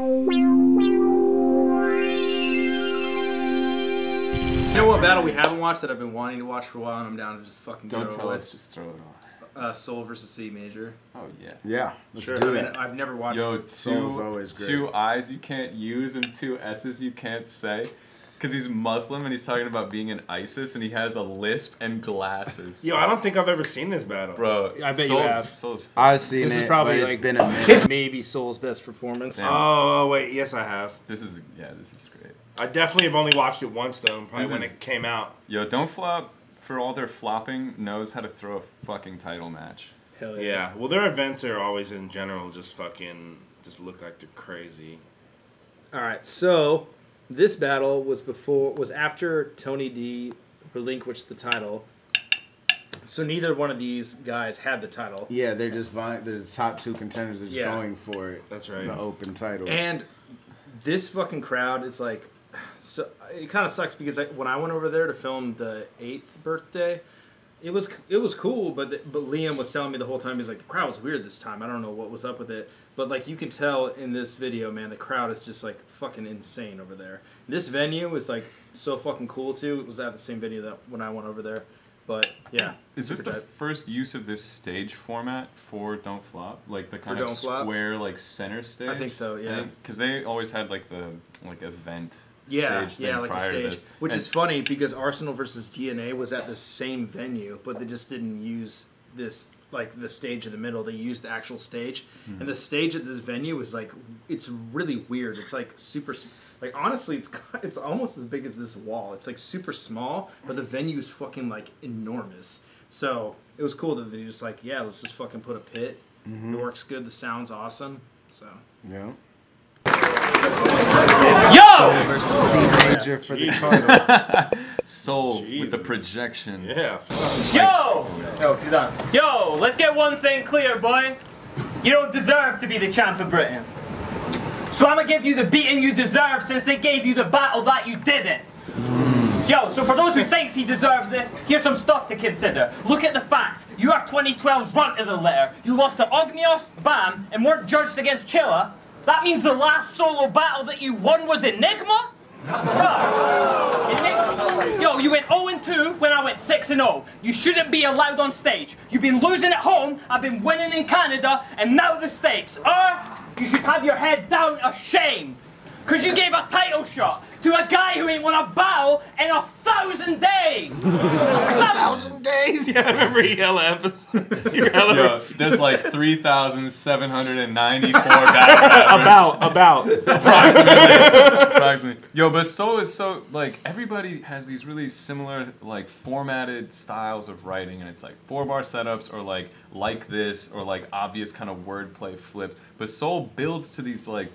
You know what battle we haven't watched that I've been wanting to watch for a while, and I'm down to just fucking Don't go tell with us, just throw it on. uh, Soul versus C major. Oh yeah. Yeah, let's Sure. do I mean, that. I've never watched. Yo, Soul's two, always great. two I's you can't use and two S's you can't say. Because he's Muslim and he's talking about being in ISIS and he has a lisp and glasses. Yo, I don't think I've ever seen this battle. Bro, I bet you have. Soul's I've seen This is probably but it's like- been a minute. Maybe Soul's best performance. Damn. Oh, oh wait, yes I have. This is, yeah, this is great. I definitely have only watched it once though, probably This when is- it came out. Yo, Don't Flop, for all their flopping, knows how to throw a fucking title match. Hell yeah. Yeah. Well, their events are always in general just fucking just look like they're crazy. All right, so this battle was before was after Tony D relinquished the title. So neither one of these guys had the title. Yeah, they're just vying. They're the top two contenders are just Yeah. going for it. That's right. The open title. And this fucking crowd is like, so it kind of sucks because I, when I went over there to film the eighth birthday, it was it was cool, but the, but Liam was telling me the whole time he's like the crowd was weird this time. I don't know what was up with it, but like you can tell in this video, man, the crowd is just like fucking insane over there. This venue is like so fucking cool too. It was at the same venue that when I went over there, but yeah. Is this the tight. first use of this stage format for Don't Flop? Like the kind of Don't Flop? square, like center stage? I think so, yeah. Because they always had like the like event Yeah, stage yeah, like a stage. Which And- is funny because Arsenal versus DNA was at the same venue, but they just didn't use this like the stage in the middle. They used the actual stage, Hmm. and the stage at this venue is like it's really weird. It's like super. Like honestly, it's it's almost as big as this wall. It's like super small, but the venue is fucking like enormous. So it was cool that they just like yeah, let's just fucking put a pit. Mm-hmm. It works good. The sound's awesome. So yeah. Yo! Soul Versus C major for the title. Soul with the projection. Yeah. Fuck. Yo! oh, you're done. Yo, let's get one thing clear, boy. You don't deserve to be the champ of Britain. So I'm gonna give you the beating you deserve since they gave you the battle that you didn't. Yo, so for those who thinks he deserves this, here's some stuff to consider. Look at the facts. You are 2012's runt of the litter. You lost to Ogmios, Bam, and weren't judged against Chilla. That means the last solo battle that you won was Enigma? Enigma. Yo, you went 0-2 when I went 6-0. You shouldn't be allowed on stage. You've been losing at home, I've been winning in Canada, and now the stakes. Or, you should have your head down ashamed. Cause you gave a title shot to a guy who ain't won a battle in a thousand days! Thousand days. Yeah, I remember you hella episode. You Yo, there's like 3,794 battle rappers. about about. approximately. Yo, but so is so like everybody has these really similar like formatted styles of writing, and it's like four bar setups or like like this or like obvious kind of wordplay flips. But Soul builds to these like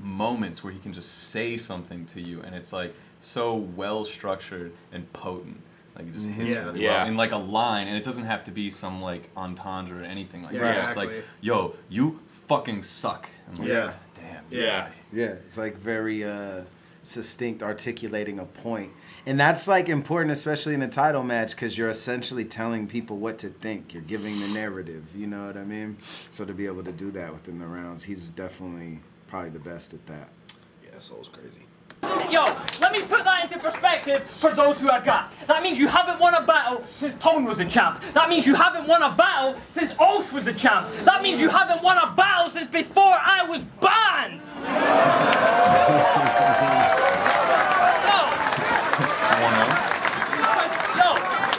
moments where he can just say something to you, and it's like so well structured and potent. Like it just hits Yeah. really Yeah. well in like a line, and it doesn't have to be some like entendre or anything like Yeah, that. It's like, yo, you fucking suck. I'm like, Yeah. Damn. Yeah. Yeah, it's like very uh, succinct, articulating a point, and that's like important, especially in a title match, because you're essentially telling people what to think. You're giving the narrative. You know what I mean? So to be able to do that within the rounds, he's definitely probably the best at that. Yeah, Soul's crazy. Yo, let me put that into perspective for those who are gassed. That means you haven't won a battle since Tone was a champ. That means you haven't won a battle since Osh was a champ. That means you haven't won a battle since before I was banned. Yo, yo,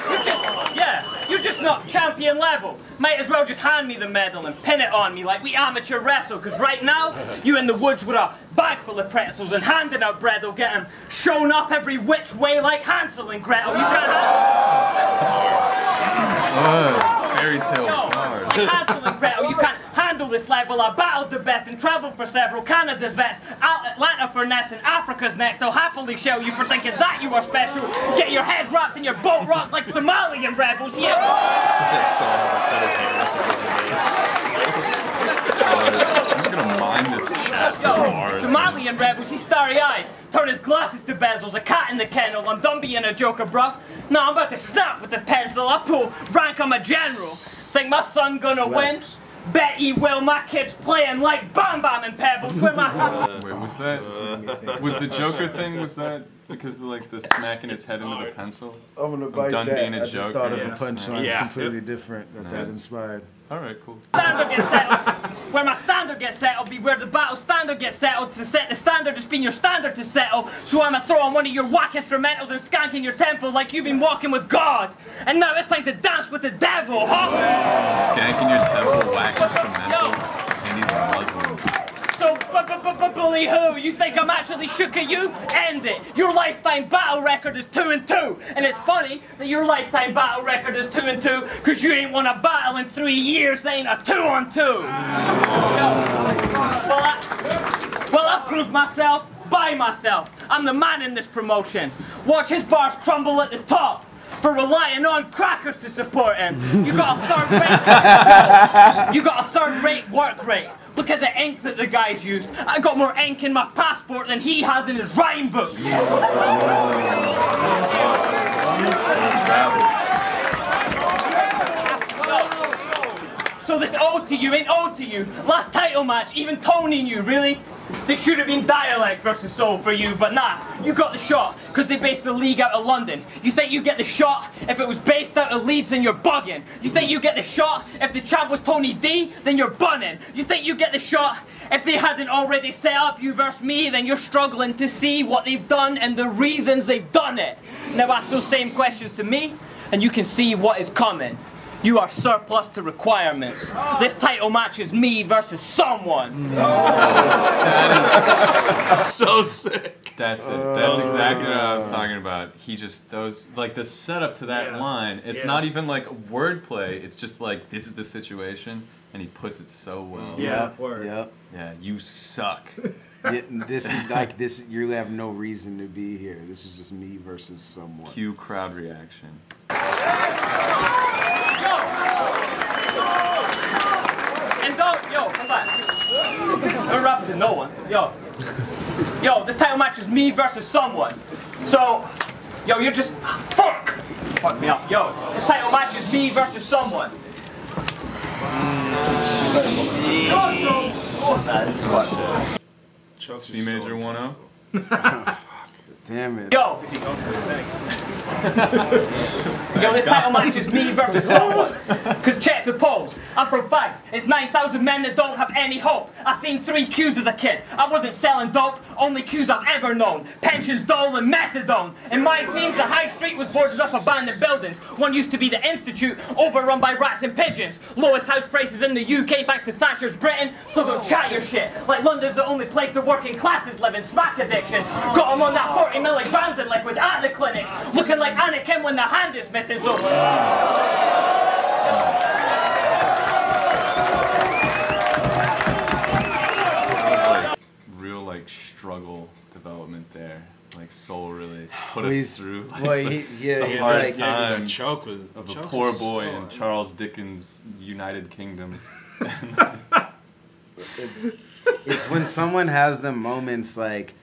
you're just, yeah, you're just not champion level. Might as well just hand me the medal and pin it on me like we amateur wrestle, because right now, you in the woods with a bag full of pretzels and handing out bread will get get 'em shown up every which way like Hansel and Gretel. You can't Fairy tale no. Hansel and you can't handle this level. I battled the best and traveled for several Canada's vets. Out Atlanta for Ness and Africa's next. They'll happily shell you for thinking that you are special. Get your head wrapped in your boat rock like Somalian rebels. Yeah. Uh, I'm just gonna mine this chat for Somalian rebels, he's starry-eyed. Turn his glasses to bezels, a cat in the kennel. I'm done being a joker, bruv. No, I'm about to snap with the pencil. I pull rank, I'm a general. Think my son gonna Slap. win? he will my kids playing like Bam Bam and Pebbles with my Wait, was that was the Joker thing? Was that because the like the smacking his head into the pencil? I'm gonna bite done that. being a I just joker. thought of Yeah. a punchline Yeah. completely different that that inspired. All right, cool. standard gets settled. Where my standard gets settled be where the battle standard gets settled. To set the standard has been your standard to settle. So I'ma throw on one of your whack instrumentals and skank in your temple like you've been walking with God. And now it's time to dance with the devil, huh? Skanking your temple, whack instrumentals, and he's Muslim. So, bu- bu- bu- bu- bully who? You think I'm actually shook at you? End it. Your lifetime battle record is two and two. And it's funny that your lifetime battle record is two and two, cause you ain't won a battle in three years, they ain't a two on two. No. Well, I, well, I proved myself by myself. I'm the man in this promotion. Watch his bars crumble at the top. For relying on crackers to support him. You got a third rate you got a third rate work rate. Look at the ink that the guy's used. I got more ink in my passport than he has in his rhyme book. So this ode to you ain't owed to you. Last title match, even Tony knew, really? This should have been dialect versus soul for you, but nah, you got the shot, because they based the league out of London. You think you get the shot if it was based out of Leeds, then you're bugging. You think you get the shot if the champ was Tony D, then you're bunning. You think you get the shot if they hadn't already set up you versus me, then you're struggling to see what they've done and the reasons they've done it. Now ask those same questions to me, and you can see what is coming. You are surplus to requirements. This title match is me versus someone. That is so sick. That's it. That's oh, exactly what I was talking about. He just those like the setup to that Yeah. line. It's Yeah. not even like wordplay. It's just like this is the situation, and he puts it so well. Yeah, word. Yep. Yeah, you suck. Yeah, this is like this. You have no reason to be here. This is just me versus someone. Cue crowd reaction. Yo! And don't, yo, come back. Interrupting no one. Yo. Yo, this title match is me versus someone. So, yo, you're just, fuck! Fuck me up. Yo, this title match is me versus someone. Yo, so, nah, this is what. Chuck's C is so major one oh. zero. Damn it. Yo! Yo, this title match is me versus someone. Cause check the polls. I'm from Fife. It's 9,000 men that don't have any hope. I seen three Qs as a kid. I wasn't selling dope, only Qs I've ever known. Pensions, dole, and methadone. In my teams, the high street was boarded up abandoned buildings. One used to be the Institute, overrun by rats and pigeons. Lowest house prices in the UK thanks to Thatcher's Britain. Still don't chat your shit. Like London's the only place the working classes live in smack addiction. Got 'em on that 40 milligrams in liquid at the clinic. Looking like Anakin when the hand is missing. So like real like struggle development there. Like soul really put us through. Like, well, he, yeah, he's hard like, time. Yeah, that choke was of a poor was boy so- in Charles Dickens' United Kingdom. it's when someone has the moments like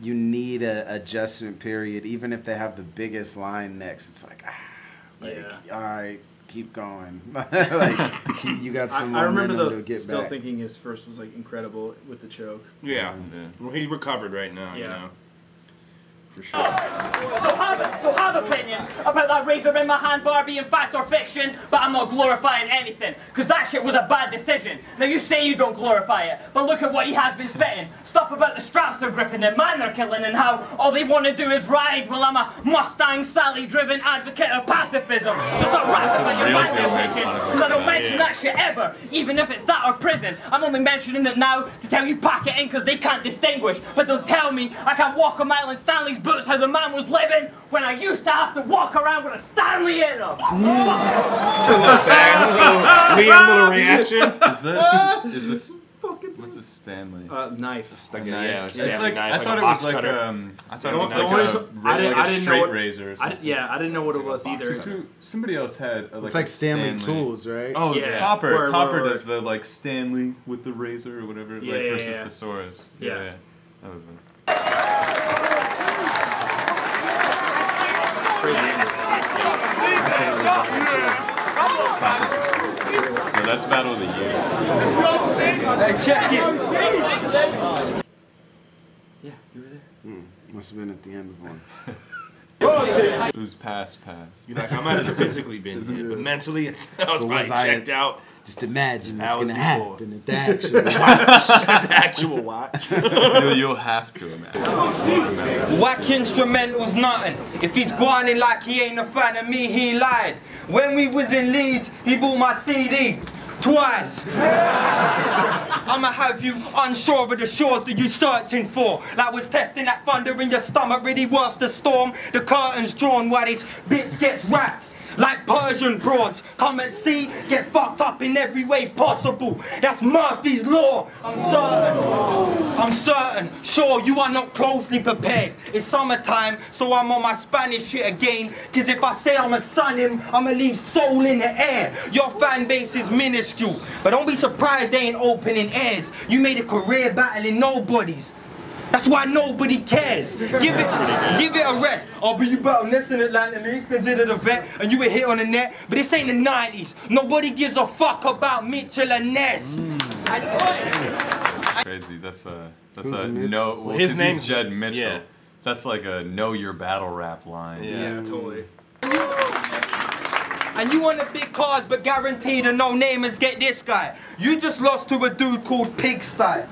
you need a adjustment period, even if they have the biggest line next. It's like, ah, like Yeah. all right, keep going. like keep- you got I, some I remember momentum though, to get still back. thinking his first was like incredible with the choke. Yeah. Yeah. Well, he recovered right now, you Yeah. know. For sure. So have, so have opinions about that razor in my hand bar being fact or fiction, but I'm not glorifying anything, because that shit was a bad decision. Now you say you don't glorify it, but look at what he has been spitting. Stuff about the straps they're gripping and man they're killing and how all they want to do is ride while I'm a Mustang Sally driven advocate of pacifism. So stop rapping about your real man deal, religion, man. because I don't mention Yeah. that shit ever, even if it's that or prison. I'm only mentioning it now to tell you pack it in because they can't distinguish. But don't tell me I can't walk a mile in Stanley's boots how the man was living when I used to have to walk around with a Stanley in them. Liam, little reaction. Is that is this what's a Stanley? Uh, knife. It's like a, Knife. yeah, a it's Stanley like knife, I like thought a it was like cutter. um I thought it was like The only a, reason- ra- I didn't- like I a didn't know what- razor or I something. did, yeah, I didn't know what it was like either. Who, somebody else had uh, like It's like a Stanley, Tools, right? Oh, Yeah. Topper. Word, word, Topper word. does the like Stanley with the razor or whatever, Yeah, like yeah, versus yeah. thesaurus. Yeah. yeah. That was it. Crazy. So that's battle of the year. Hey, check it. Yeah, you were there. Hmm, must have been at the end of one. It was past past. You know, like, I might have physically been hit, but mentally, I was probably was I- checked out. Just imagine That what's gonna before. happen at the actual The actual watch. You'll, you'll have to imagine. Whack instrumentals nothing. If he's whining like he ain't a fan of me, he lied. When we was in Leeds, he bought my CD twice. I'ma have you unsure of the shores that you searching for. Like was testing that thunder in your stomach, really worth the storm. The curtains drawn while this bitch gets wrapped. Like Persian broads, come and see, get fucked up in every way possible. That's Murphy's law. I'm certain. I'm certain. Sure, you are not closely prepared. It's summertime, so I'm on my Spanish shit again. Cause if I say I'm a son him, I'ma leave soul in the air. Your fan base is minuscule, but don't be surprised they ain't opening airs. You made a career battling nobodies. That's why nobody cares. Give it, give it a rest. Oh, but you battle Ness in Atlanta, and he's considered a vet, and you were hit on the net. But this ain't the 90s. Nobody gives a fuck about Mitchell and Ness. Mm. Crazy. That's a that's Who's a Mitch? no. Well, his his name's- name's Jed Mitchell. yeah. That's like a know your battle rap line. Yeah. Totally. And you want the big cars, but guaranteed the no namers get this guy. You just lost to a dude called Pigsty.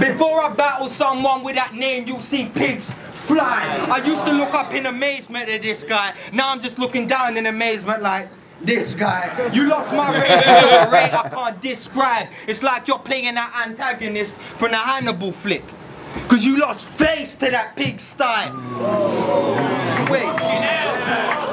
Before I battle someone with that name, you'll see pigs fly. I used to look up in amazement at this guy. Now I'm just looking down in amazement like, this guy. You lost my rate a rate I can't describe. It's like you're playing that antagonist from the Hannibal flick. Cause you lost face to that pigsty. Wait.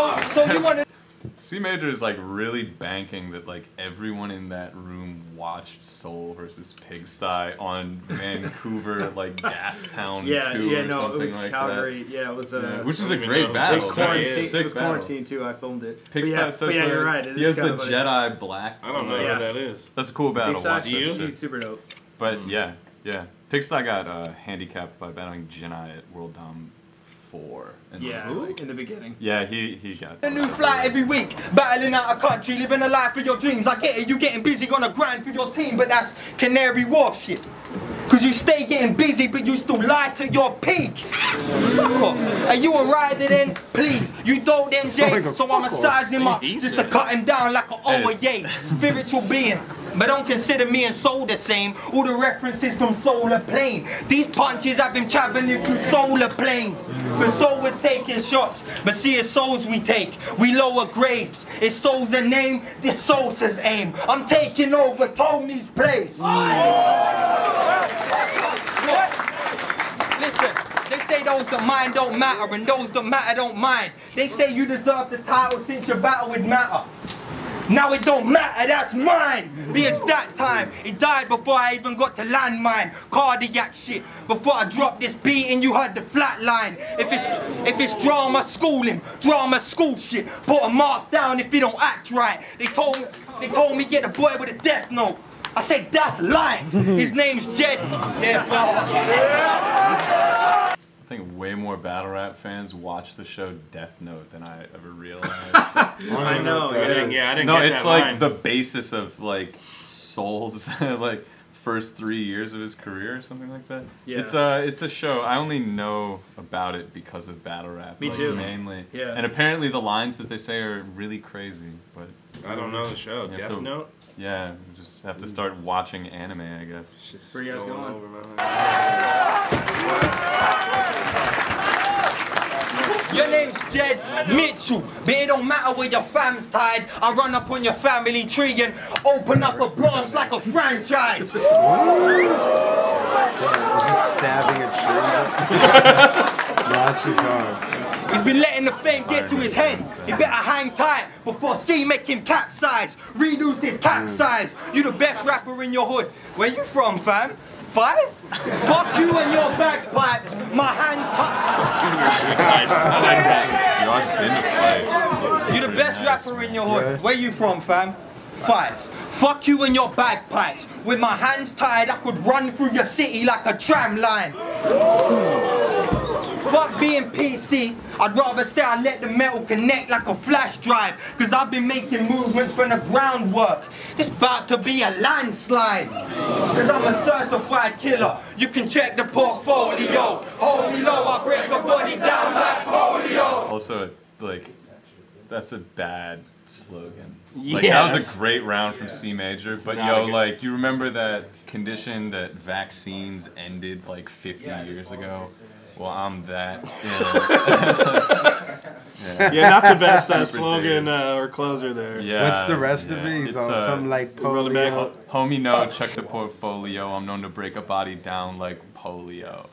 So, so you wanna C Major is like really banking that like everyone in that room watched Soul versus Pigsty on Vancouver like Gastown Yeah, 2 yeah, or no, something it was like Calgary. Yeah, it was uh, a that. Which is I a great know. battle. It was quarantine. a It was battle. quarantine too. I filmed it. But Pigsty yeah, says but yeah, the, you're right. It he has the kind of Jedi black. I don't know uh, Yeah. what that is. That's a cool battle. Pigsty, Watch you? he's super dope. But hmm. yeah, yeah. Pigsty got uh, handicapped by battling Jinai at World Dom 4. And Yeah, like- in the beginning. yeah, he, he got A new flight every week, battling out a country, living a life for your dreams. I get it, you getting busy, gonna grind for your team, but that's Canary Wharf shit. Cause you stay getting busy, but you still lie to your peak. Fuck off. Are you a rider then? Please, you don't then, Jay. like So I'ma size him up He just to cut him down like an over Spiritual being. But don't consider me and Soul the same. All the references from Solar Plane. These punches I've been traveling through solar planes. But Soul was taking shots, but see it's souls we take. We lower graves. It's Soul's a name, this Soul says aim. I'm taking over Tony's place. Listen, they say those that mind don't matter and those that matter don't mind. They say you deserve the title since your battle with matter. Now it don't matter, that's mine. Be it's that time. He died before I even got to landmine. Cardiac shit. Before I dropped this beat and you heard the flat line. If it's if it's drama, schooling. Drama, school shit. Put a mark down if you don't act right. They told me they told me get a boy with a death note. I said that's light. His name's Jed. Yeah, well. I think way more battle rap fans watch the show Death Note than I ever realized. I know. I didn't, Yeah. yeah, I didn't no, get it's that like line. the basis of like Soul's like first three years of his career or something like that. Yeah. It's a it's a show. I only know about it because of battle rap. Me like, too. Mainly. Yeah. And apparently the lines that they say are really crazy. But I don't know the show. Death to- Note. Yeah, we just have to start watching anime, I guess. Just Where you guys going? over my. Your name's Jed Mitchell, but it don't matter where your fam's tied. I run up on your family tree and open up a branch like a franchise. I was just stabbing a tree. Watch his hard. He's been letting the fame get to his head. He better hang tight before C make him capsize. Reduce his cap size. You the best rapper in your hood. Where you from, fam? Fife? Fuck you and your bagpipes. My hands touch. You are in the fight. You the best rapper in your hood. Where you from, fam? Fife. Fuck you and your bagpipes. With my hands tied, I could run through your city like a tram line. Fuck being PC. I'd rather say I let the metal connect like a flash drive. Cause I've been making movements from the groundwork. It's about to be a landslide. Cause I'm a certified killer. You can check the portfolio. Hold me low, I break a body down like polio. Also, like, that's a bad slogan. Like that was a great round from C major, but yo, good- like you remember that condition that vaccines ended like 50 years ago? Well, I'm that. Yeah. Yeah, not the best uh, slogan uh, or closer there. yeah. What's the rest of yeah. it? He's It's, on uh, some like run polio. Homie, no, check the portfolio. I'm known to break a body down like polio.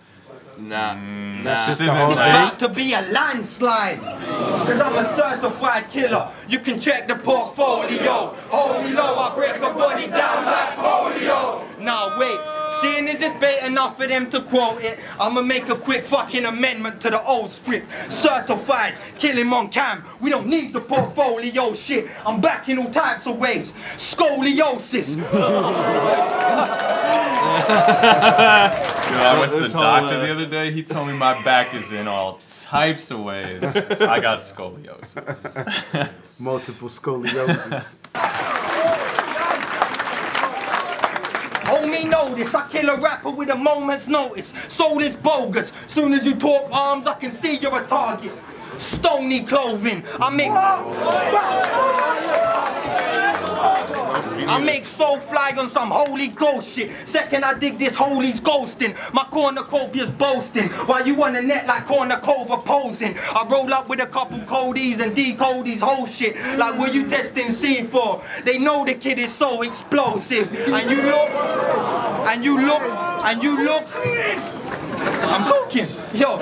Nah, Mm, nah. just This isn't It's about to be a landslide. Cause I'm a certified killer. You can check the portfolio. Hold me low, I break a body down like polio. Now wait, seeing as it's bait enough for them to quote it, I'ma make a quick fucking amendment to the old script. Certified, kill him on cam. We don't need the portfolio shit. I'm back in all types of ways. Scoliosis. Yo, I went to the doctor uh, the other day. He told me my back is in all types of ways. I got scoliosis. Multiple scoliosis. Hold me notice, I kill a rapper with a moment's notice. Soul is bogus. Soon as you talk arms, I can see you're a target. Stony clothing. I make. I make soul fly on some holy ghost shit. Second, I dig this holy's ghosting. My cornucopia's boasting. While you on the net like cornucopia posing. I roll up with a couple codies and decode these whole shit. Like what you testing C for? They know the kid is so explosive. And you look, and you look, and you look. I'm talking, yo.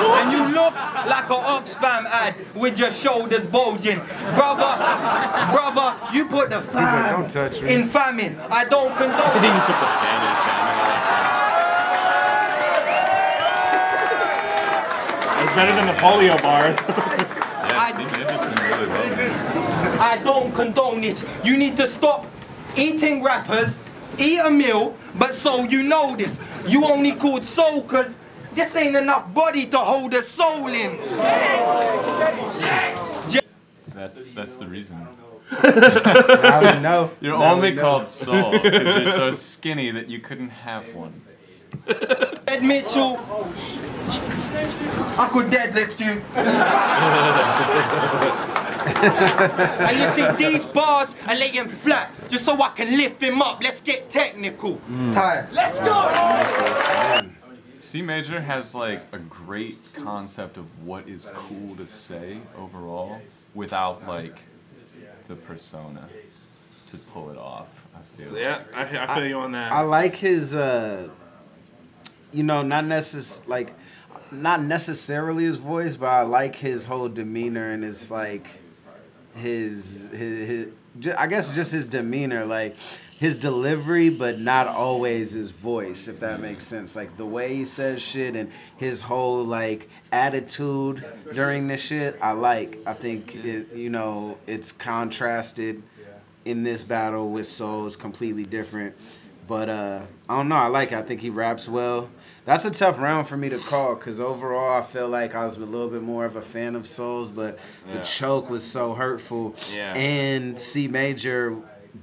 And you look like an Oxfam ad with your shoulders bulging. Brother, brother, you put the like, fam "Don't touch in famine. I don't condone you put the fan in famine. It's better than the polio bars. Yeah, C major's doing really well. I don't condone this. You need to stop eating rappers, eat a meal, but so you know this. You only called soul cause this ain't enough body to hold a soul in. That's that's the reason. Now we know. You're Now only know. called Soul because you're so skinny that you couldn't have one. Ed Mitchell, I could deadlift you. and you see, these bars are laying flat just so I can lift him up. Let's get technical. Mm. Tired. Let's go! Oh, C major has like a great concept of what is cool to say overall without like the persona to pull it off. I feel. yeah, I, I feel you on that. I like his, uh, you know, not necess like, not necessarily his voice, but I like his whole demeanor and his like, his his, his ju- I guess just his demeanor, like his delivery, but not always his voice, if that makes sense. Like the way he says shit and his whole like attitude during the shit, I like. I think it, you know, it's contrasted in this battle with Soul is completely different. But uh, I don't know. I like it. I think he raps well. That's a tough round for me to call because overall I feel like I was a little bit more of a fan of Souls, but the choke was so hurtful. Yeah. And C Major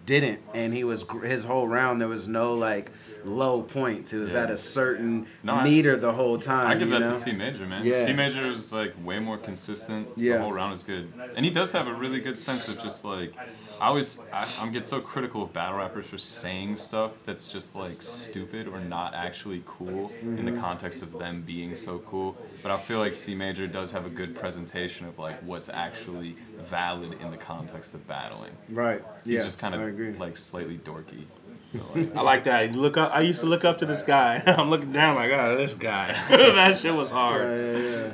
didn't, and he was his whole round. There was no like low points. It was Yeah. at a certain No, I- meter the whole time. I give that know? to C major, man. Yeah. C major is like way more consistent. Yeah. The whole round is good, and he does have a really good sense of just like. I always I, I'm get so critical of battle rappers for saying stuff that's just like stupid or not actually cool in Mm-hmm. the context of them being so cool. But I feel like C major does have a good presentation of like what's actually valid in the context of battling. Right. He's yeah. just kind of like slightly dorky. But, like, I like that. You look up. I used to look up to this guy. I'm looking down like, oh, this guy. that shit was hard. Yeah, yeah,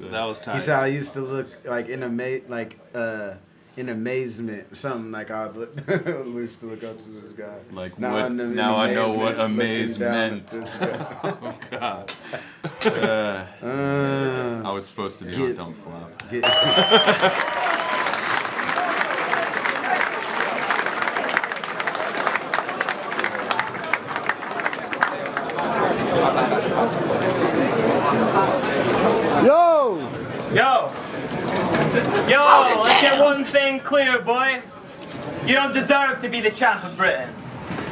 yeah. That was tight. He said I used to look like in ama- like uh in amazement or something like I look, used to look up to this guy. Like Now what- I'm in now I know what amazement looking amaze meant. this. God. uh, Uh, I was supposed to be on Get- Dump Flop. get- clear, boy. You don't deserve to be the champ of Britain.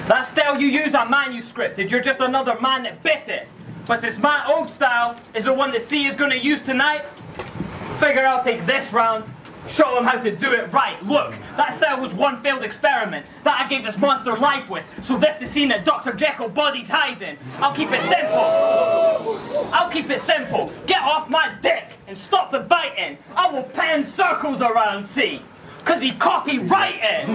That style you use are manuscripted. You're just another man that bit it. But since my old style is the one that C is gonna use tonight, figure I'll take this round, show him how to do it right. Look, that style was one failed experiment that I gave this monster life with. So this is scene that Dr. Jekyll body's hiding. I'll keep it simple. I'll keep it simple. Get off my dick and stop the biting. I will pen circles around C. Cause he copyrighted.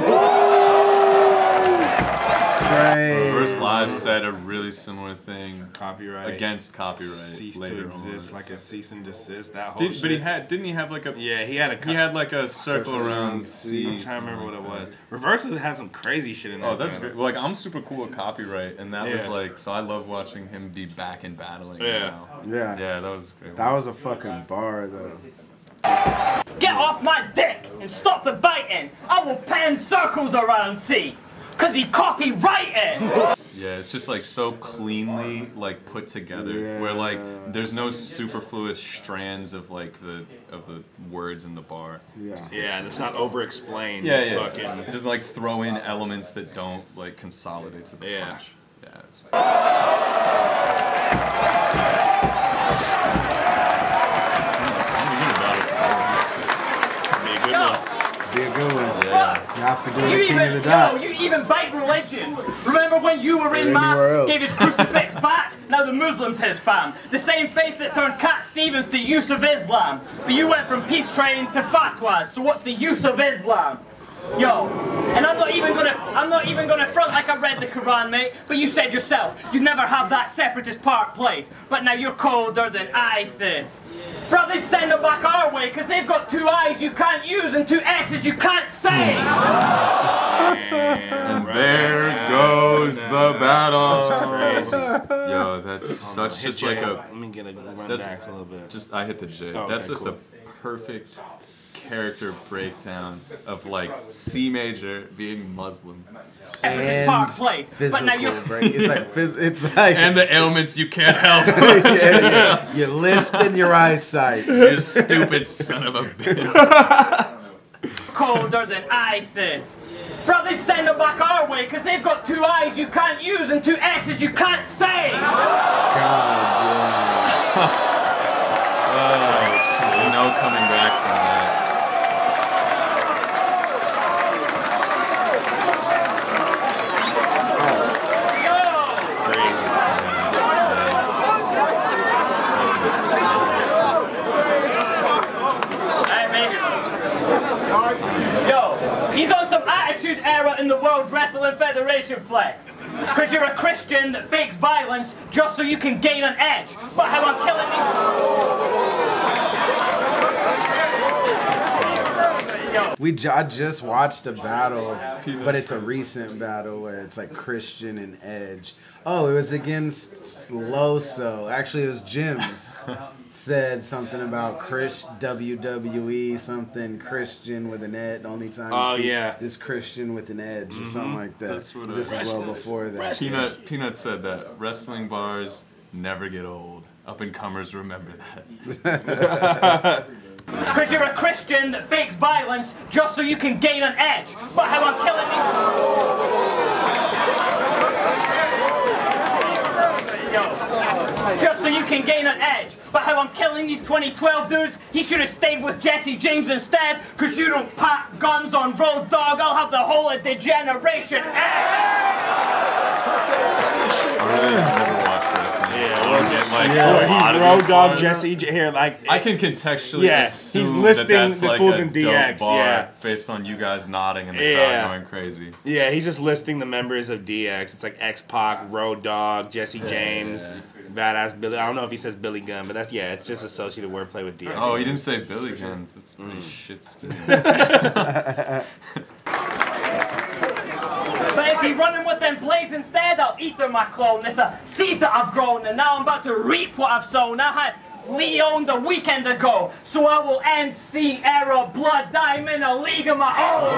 Great. First Live said a really similar thing Copyright. against copyright cease later to exist, on. like a cease and desist. That whole Did, shit. but he had didn't he have like a Yeah, he had a. he had like a circle, around C. I'm trying to remember what it was. like Reversal had some crazy shit in there. Oh, that's great. Like I'm super cool with copyright, and that was like so. I love watching him be back in battling. Yeah. now. Yeah. Yeah, that was great. That was a fucking bar though. Get off my dick and stop the biting. I will pan circles around C. Cause he copyrighted. Yeah, it's just like so cleanly like put together, Yeah. where like there's no superfluous strands of like the of the words in the bar. Yeah. Yeah, and it's not over explained. Yeah, it's yeah. Fucking, It doesn't like throw in elements that don't like consolidate to the Yeah. punch. Yeah. Have to do You the king even, of the yo, dot. you even bite religions. Remember when you were in mass, else. gave his crucifix back? Now the Muslims his fam. The same faith that turned Cat Stevens to Yusuf Islam. But you went from peace train to fatwas. So what's the use of Islam? Yo, and I'm not even gonna, I'm not even gonna front like I read the Quran, mate. But you said yourself, you never have that separatist part played. But now you're colder than ISIS. Bro, they'd send them back our way, cause they've got two eyes you can't use and two S's you can't say. and there goes the battle. Crazy. Yo, that's such just like a Let me get a run That's- back a little bit. just I hit the J. Oh, That's just cool. a perfect character breakdown of like C major being Muslim Separatist And. But physical now you're, break. It's like phys- it's like and the ailments you can't help. yes, you lisp in your eyesight. you stupid son of a bitch. colder than ISIS. Bro, they'd send them back our way because they've got two eyes you can't use and two S's you can't say. There's no coming back from that. Yo! Crazy. Yo, he's on some attitude era in the World Wrestling Federation flex. Because you're a Christian that fakes violence just so you can gain an edge. But how I'm killing these. Yo, We ju- I just watched a battle, but it's a recent battle where it's like Christian and Edge. Oh, it was against Loso. Actually, it was Jim's. Said something about Chris WWE something Christian with an edge. The only time you Oh, yeah. is Christian with an edge or something mm-hmm. like that. That's what this it- is well before that. Peanut Peanut said that wrestling bars never get old. Up and comers remember that. Because you're a Christian that fakes violence just so you can gain an edge. But how I'm killing these. Just so you can gain an edge. But how I'm killing these 2012 dudes, he should have stayed with Jesse James instead. Because you don't pack guns on Road Dog, I'll have the whole of Degeneration edge. I really never watched wrestling. Yeah, so I don't get, like, Yeah, a lot he's of Road these Dog bars. Jesse J- here like I can contextually Yeah, he's listing that that's the like fools a in dope DX, bar yeah. based on you guys nodding and the Yeah. crowd going crazy. Yeah, he's just listing the members of DX. It's like X Pac, Road Dog, Jesse James, Badass Billy. I don't know if he says Billy Gunn, but that's yeah, it's just associated wordplay with DX. Oh, he didn't say Billy Guns. It's pretty mm. shit skinny. But if he running with them blades instead, I'll ether my clone. It's a seed that I've grown, and now I'm about to reap what I've sown. I had Leon the weekend ago, so I will end C era blood diamond a league of my own.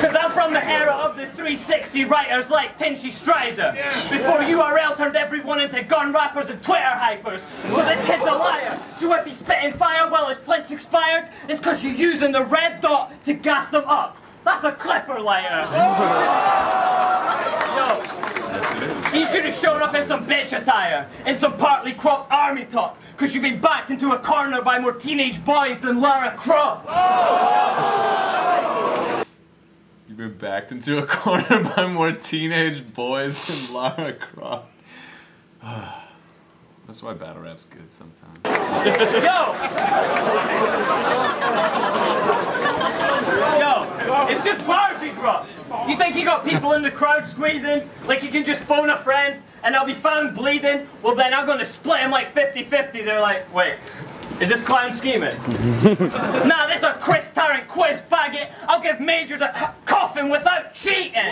Cause I'm, from the era of the 360 writers like Tinchy Stryder. Before URL turned everyone into gun rappers and Twitter hypers. So this kid's a liar. So if he's spitting fire while his flint's expired, it's cause you're using the red dot to gas them up. That's a clipper lighter. Yo, Yes, it is. you should have shown up in some bitch attire, in some partly cropped army top, cause you've been backed into a corner by more teenage boys than Lara Croft. You've been backed into a corner by more teenage boys than Lara Croft. That's why battle rap's good sometimes. Yo! Yo, it's just bars he drops. You think he got people in the crowd squeezing? Like he can just phone a friend and they'll be found bleeding? Well then I'm gonna split him like 50-50. They're like, wait, is this clown scheming? nah, this a Chris Tarrant quiz faggot. I'll give Major the coffin without cheating. Yo,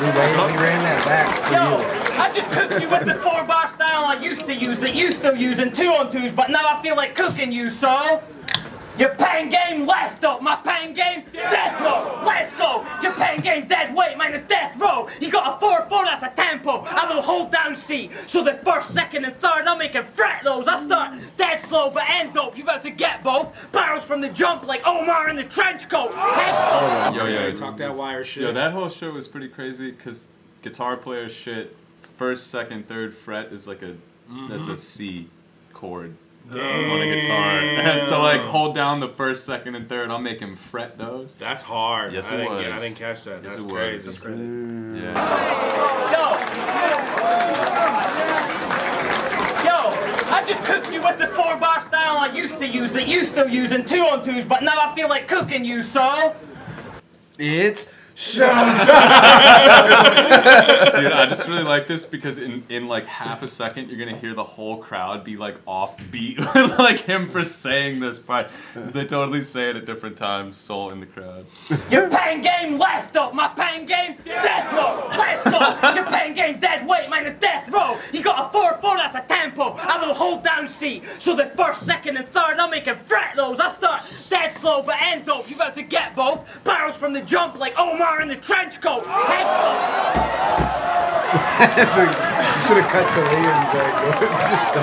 We, ran, we ran that back for Yo, you. I just cooked you with the four bar style I used to use, that you still use in two on twos, but now I feel like cooking you, so. Your pain game last up, my pain game death row. Let's go. Your pain game dead weight minus death row. You got a 4 4, that's a tempo. I will hold down C. So the first, second, and third, I'm making fret those. I start dead slow, but end dope. You about to get both. Barrels from the jump like Omar in the trench coat. Head oh, Yo, yo, Talk that wire shit. Yo, that whole show was pretty crazy because guitar player shit, first, second, third fret is like a that's a C chord on a guitar, and so like hold down the first, second, and third. I'll make him fret those. That's hard. Yes, I it didn't, get- I didn't catch that. Yes, That's it crazy. was. Yeah. Yo! Yo! I just cooked you with the four bar style I used to use that you still use in two on twos, but now I feel like cooking you, so. It's Dude, I just really like this because in, in like half a second, you're gonna hear the whole crowd be like off beat with like him for saying this part. 'Cause They totally say it at different times. Soul in the crowd. Your pain game last up, my pain game death row. Let's go. Your pain game dead weight minus death row. You got a 4 4, that's a tempo. I will hold down C. So the first, second, and third, I'm making him fret those. I start dead slow, but end dope. You about to get both. Barrels from the jump like oh Omar in the trench coat. Head you should have cut to Liam's angle. Just the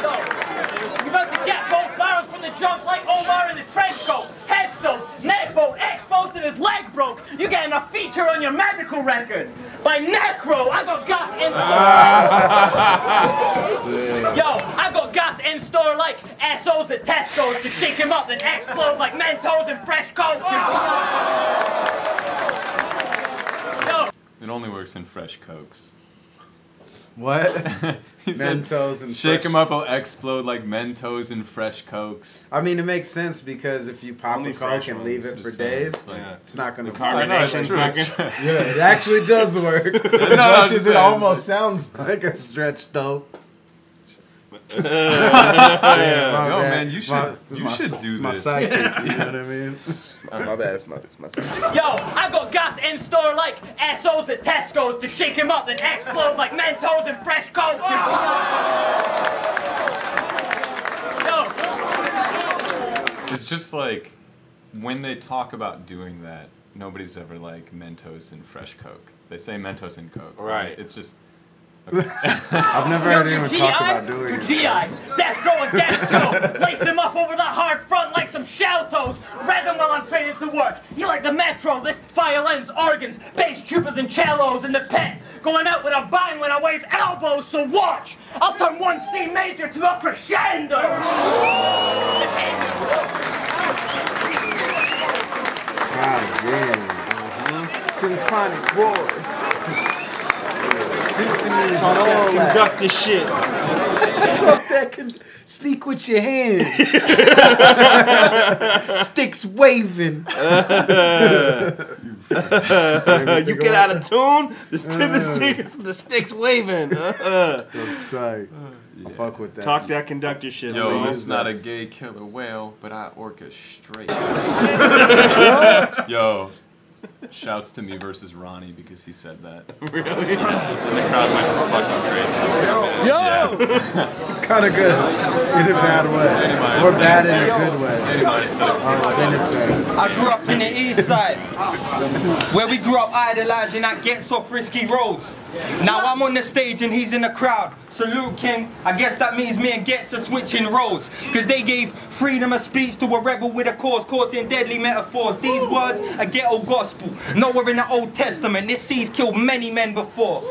Yo, you about to get both barrels from the jump like Omar in the trench coat. Headstone, neck bone, exposed and his leg broke. You getting a feature on your medical record. By Necro, I got gas in ah. store. Yo, I got gas in store like SOs at Tesco's to shake him up then explode like Mentos and fresh coats. Yo, It only works in fresh cokes. What? He said, Mentos and Shake fresh- him up, will explode like Mentos and fresh cokes. I mean, it makes sense because if you pop Only a coke fresh and leave it for days, it's like- Yeah. it's not gonna. I know, it's fuck. true, it's true. Yeah, it actually does work. as no, much as it saying. almost sounds like a stretch, though. Yo, Yo, man, you should- you should do it's my this. sidekick, you know what I mean? Oh, my bad. It's my, it's my sidekick. Yo, I got gas in store like SOs at Tesco's to shake him up then explode like Mentos and fresh coats. Yo, It's just like when they talk about doing that, nobody's ever like Mentos and fresh Coke. They say Mentos and Coke. Right. It's just I've never heard anyone talk about doing your it. GI, Destro and Destro, lace him up over the hard front like some shell toes. Read him while I'm training to work. You like the metro, this violins, organs, bass tubas and cellos in the pit. Going out with a bang when I wave elbows, so watch. I'll turn one C major to a crescendo. God damn. Symphonic wars. Symphonies and all that. Conduct this shit. Talk that can speak with your hands. Sticks waving. you get out of tune. The, uh. the, sticks, the sticks waving. Uh. That's tight. I fuck with that. Talk that conductor shit. Yo, son. it's not a gay killer whale, but I orchestrate. Yo, Shouts to me versus Ronnie because he said that. Really? And the crowd went fucking crazy. Yeah. It's kind of good in a bad way, or bad in a good way. Danny said it. Oh, then it's bad. I grew up in the east side, where we grew up idolizing that gets off risky roads. Now I'm on the stage and he's in the crowd. Salute King, I guess that means me and Gets are switching roles. Cause they gave freedom of speech to a rebel with a cause, causing deadly metaphors. These words are ghetto gospel, nowhere in the Old Testament. This sea's killed many men before.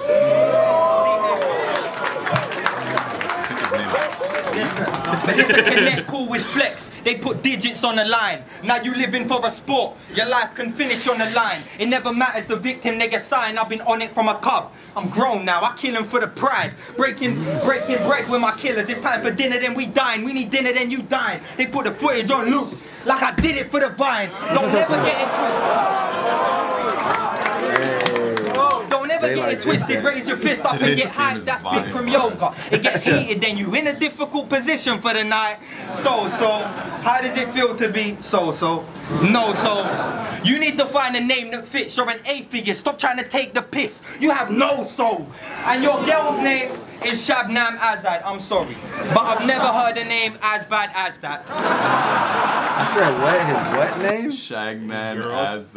But it's a connect cool with flex. They put digits on the line. Now you living for a sport. Your life can finish on the line. It never matters the victim they get signed. I've been on it from a cub. I'm grown now. I kill him for the pride. Breaking, breaking bread with my killers. It's time for dinner, then we dine. We need dinner, then you dine. They put the footage on loop. Like I did it for the vine. Don't ever get it. Don't ever get it twisted. that. Raise your fist up and get theme hyped. is That's big from yoga. It gets heated, then you in a difficult position for the night. So so, how does it feel to be so so? No so. You need to find a name that fits. You're an atheist. Stop trying to take the piss. You have no soul. And your girl's name is Shabnam Azad. I'm sorry, but I've never heard a name as bad as that. You said what? His what name? Shagman girls.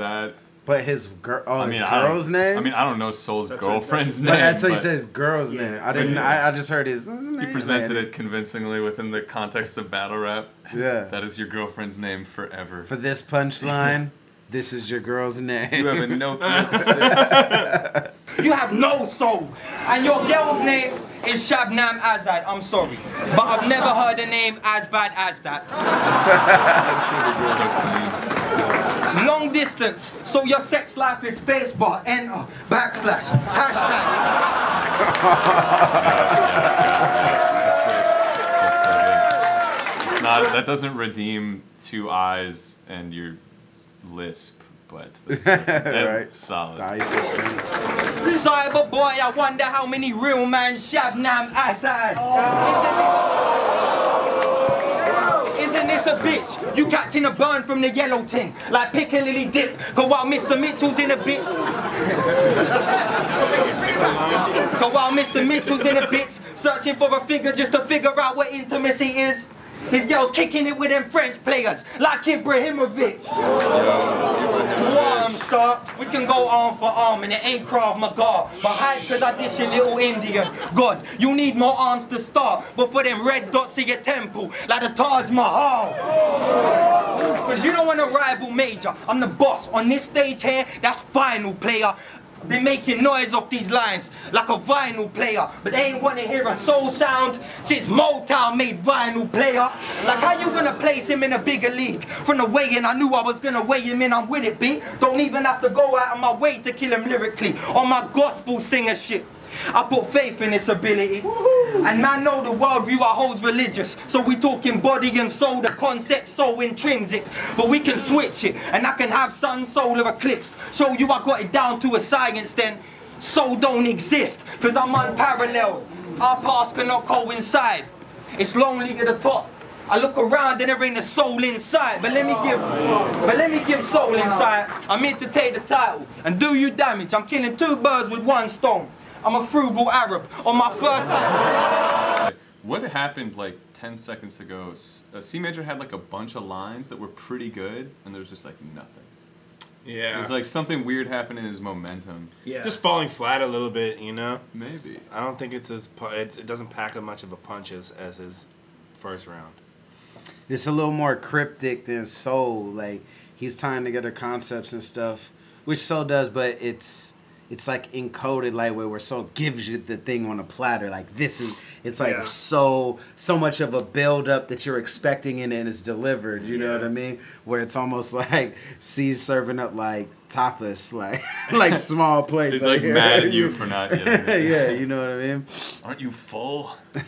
Adds that. But his girl. Oh, I his mean, I girl's name. I mean, I don't know Soul's That's a- girlfriend's that's but name. that's what he but said. His girl's name. I didn't. I, I just heard his, his name. He presented man. it convincingly within the context of battle rap. Yeah. That is your girlfriend's name forever. For this punchline, this is your girl's name. You have a Nokia 6. You have no soul. And your girl's name is Shabnam Azad. I'm sorry, but I've never heard a name as bad as that. That's really good. So clean. Long distance, so your sex life is spacebar, enter, backslash, hashtag. That's sick. That's so good. It's not. That doesn't redeem two eyes and your lisp, but that's, that's Right. solid. The ISIS drink. Cyber boy, I wonder how many real man Shabnam Azad. Isn't this a bitch? You catching a burn from the yellow thing, like Piccadilly dip. Go while Mr. Mitchell's in a bits. Go while Mr. Mitchell's in a bits, searching for a figure just to figure out what intimacy is. His girl's kicking it with them French players, like Ibrahimovic. Warm star, we can go arm for arm and it ain't Krav Maga. But hype cause I dish a little Indian. God, you need more arms to start, but for them red dots in your temple, like the Taj Mahal. Oh. Cause you don't want to rival major. I'm the boss on this stage here, that's final player. Been making noise off these lines like a vinyl player, but they ain't wanna hear a soul sound since Motown made vinyl player. Like how you gonna place him in a bigger league? From the way in, I knew I was gonna weigh him in. I'm with it, B. Don't even have to go out of my way to kill him lyrically on my gospel singer shit. I put faith in this ability. And man know the worldview I holds religious. So we talking body and soul, the concept so intrinsic. But we can switch it, and I can have sun, solar eclipse. Show you I got it down to a science then. Soul don't exist, cause I'm unparalleled. Our paths cannot coincide. It's lonely at the top. I look around and there ain't a soul inside. But let me give but let me give soul inside. I'm here to take the title and do you damage. I'm killing two birds with one stone. I'm a frugal Arab on my first time. What happened like 10 seconds ago? Uh, Cee Major had like a bunch of lines that were pretty good, and there was just like nothing. Yeah. It was like something weird happened in his momentum. Yeah. just falling flat a little bit, you know. Maybe. I don't think it's as pu- it, it doesn't pack as much of a punch as, as his first round. It's a little more cryptic than Soul. Like he's tying together concepts and stuff, which Soul does, but it's it's like encoded like where where Soul gives you the thing on a platter. Like this is it's like Yeah. so so much of a build up that you're expecting and it's delivered. You know what I mean? Where it's almost like Cee's serving up like tapas, like like small plates. He's like here. mad at you for not getting it. yeah, you know what I mean. Aren't you full? Soul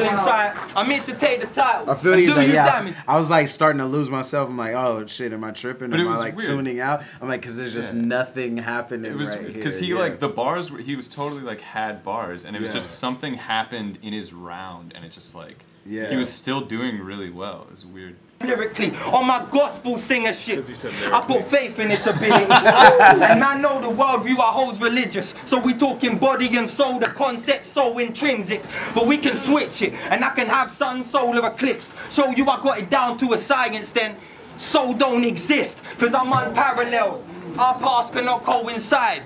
inside. I'm here to take the title I feel you, do though. you Yeah, damage. I was like starting to lose myself. I'm like, oh shit, am I tripping? But it am I like weird. tuning out? I'm like, cause there's just Yeah. nothing happening It was because here. he yeah. like the bars. were- He was totally like had bars, and it was Yeah. just something happened in his round, and it just like Yeah. he was still doing really well. It was weird. Lyrically on my gospel singer shit. 'Cause he said I put faith in its ability. and I know the worldview I holds religious. So we talking body and soul, the concept so intrinsic. But we can switch it, and I can have sun, solar eclipse. Show you I got it down to a science then. Soul don't exist, cause I'm unparalleled. Our paths cannot coincide.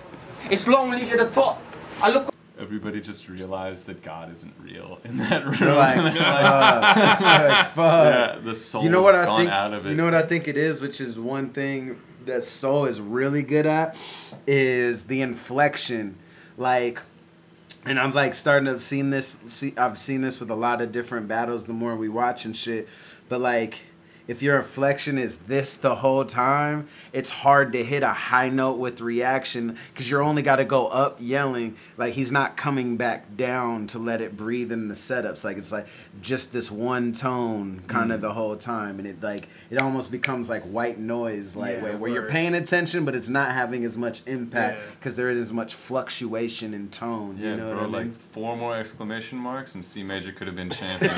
It's lonely to the top. I look Everybody just realized that God isn't real in that room. You're like, fuck, like, fuck. yeah, the soul's you know what I think? out of it. You know what I think it is, which is one thing that Soul is really good at, is the inflection. Like, and I'm like starting to see this. See, I've seen this with a lot of different battles. The more we watch and shit, but like. If your inflection is this the whole time, it's hard to hit a high note with reaction because you're only got to go up yelling. Like he's not coming back down to let it breathe in the setups. Like it's like just this one tone kind Mm. of the whole time, and it like it almost becomes like white noise, like Yeah, where, where you're paying attention, but it's not having as much impact Yeah. because there is as much fluctuation in tone. Yeah, you know bro, what I like four more exclamation marks and Cee Major could have been chanted. you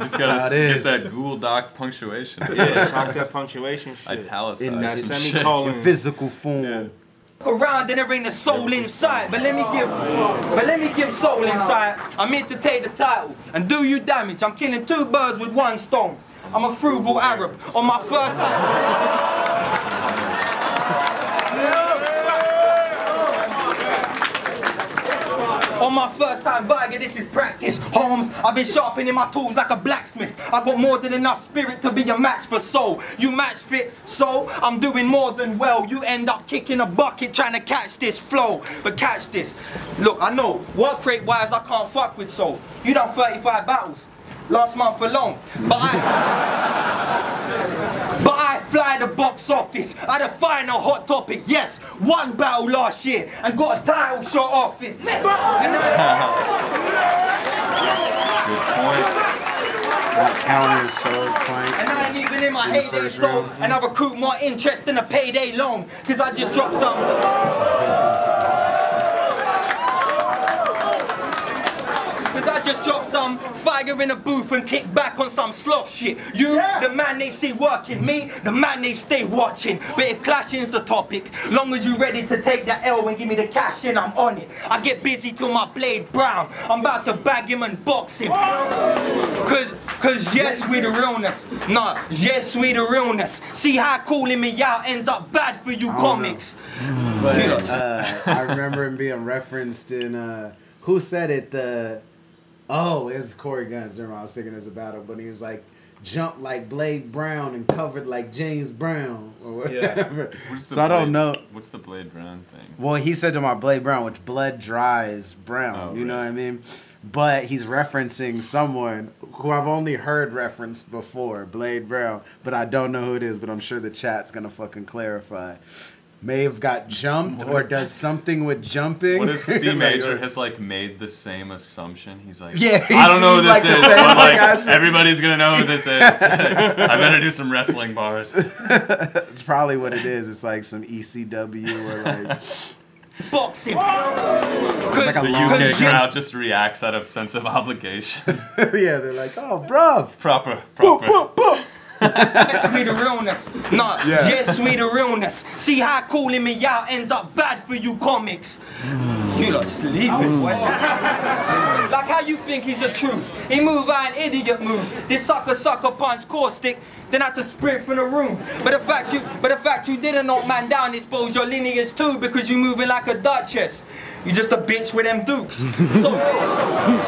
just gotta get is. that Google Doc punctuation. Yeah, talk that punctuation shit. Italicized. In some that shit. semicolon. in physical form. around and there ain't a soul inside. But let me give, but let me give soul inside. I'm here to take the title and do you damage. I'm killing two birds with one stone. I'm a frugal Arab on my first time. My first time bagger, this is practice. Holmes, I've been sharpening my tools like a blacksmith. I got more than enough spirit to be a match for soul. You match fit, so I'm doing more than well. You end up kicking a bucket trying to catch this flow. But catch this. Look, I know, work rate wise, I can't fuck with soul. You done 35 battles last month alone. But I. But I fly the box office. I define a final hot topic. Yes, one battle last year and got a title shot off it. And I- Good point. That counters Soul's point. And I ain't even in my In the heyday, first so round. and I recruit more interest than a payday loan. Cause I just dropped some. Cause I just dropped some fire in a booth and kick back on some sloth shit. You, the man they see working, me, the man they stay watching. But if clashing's the topic, long as you ready to take the L and give me the cash in, I'm on it. I get busy till my blade brown. I'm about to bag him and box him. Cause, cause yes, we the realness. Nah, yes, we the realness. See how calling me out ends up bad for you comics. But uh, I remember him being referenced in uh, who said it? The oh, it's Corey Guns. Remember, I was thinking as a battle, but he's like jumped like Blade Brown and covered like James Brown or whatever. The so I don't know. What's the Blade Brown thing? Well, he said to my Blade Brown, which blood dries brown. Oh, you know what I mean? But he's referencing someone who I've only heard referenced before, Blade Brown. But I don't know who it is, but I'm sure the chat's gonna fucking clarify. May have got jumped or does something with jumping. What if C major has like made the same assumption? He's like, Yeah, he I don't know who this like is, but like I everybody's gonna know who this is. I better do some wrestling bars. It's probably what it is. It's like some ECW or like Boxing. like a The long UK crowd just reacts out of sense of obligation. yeah, they're like, oh, bruv. proper, proper. Yes, we the realness. Nah, Yeah. yes, we the realness. See how calling me out ends up bad for you comics. Hmm. You lot sleeping, oh. boy. like how you think he's the truth. He move out an idiot move. This sucker sucker punch caustic. Then had to sprint from the room. But the fact you but the fact you didn't knock man down expose your lineage too because you moving like a duchess. You just a bitch with them dukes. So,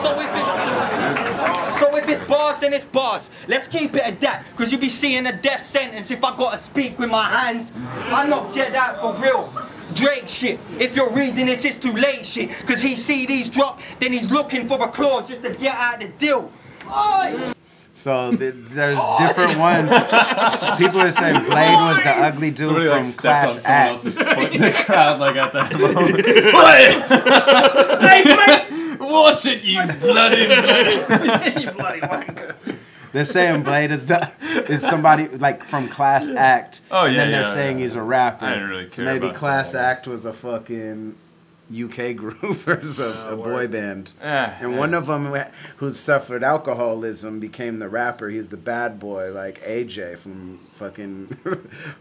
so if it's so if it's bars, then it's bars. Let's keep it at that, cause you'll be seeing a death sentence if I gotta speak with my hands. I knock Jet out for real. Drake shit. If you're reading this, it's too late shit. Cause he see these drop, then he's looking for a clause just to get out the deal. Oi! So th- there's different ones. People are saying Blade was the ugly dude Somebody from like stepped on Class someone Act. else's foot in the crowd like at that moment. Watch it, you bloody you bloody wanker. They're saying Blade is the is somebody like from Class Act. Oh, yeah. and yeah, then they're yeah, saying yeah. he's a rapper. I didn't really care. So maybe about Class that. Act was a fucking UK group or a, a boy word. band. Eh, And one of them who suffered alcoholism became the rapper. He's the bad boy, like AJ from fucking.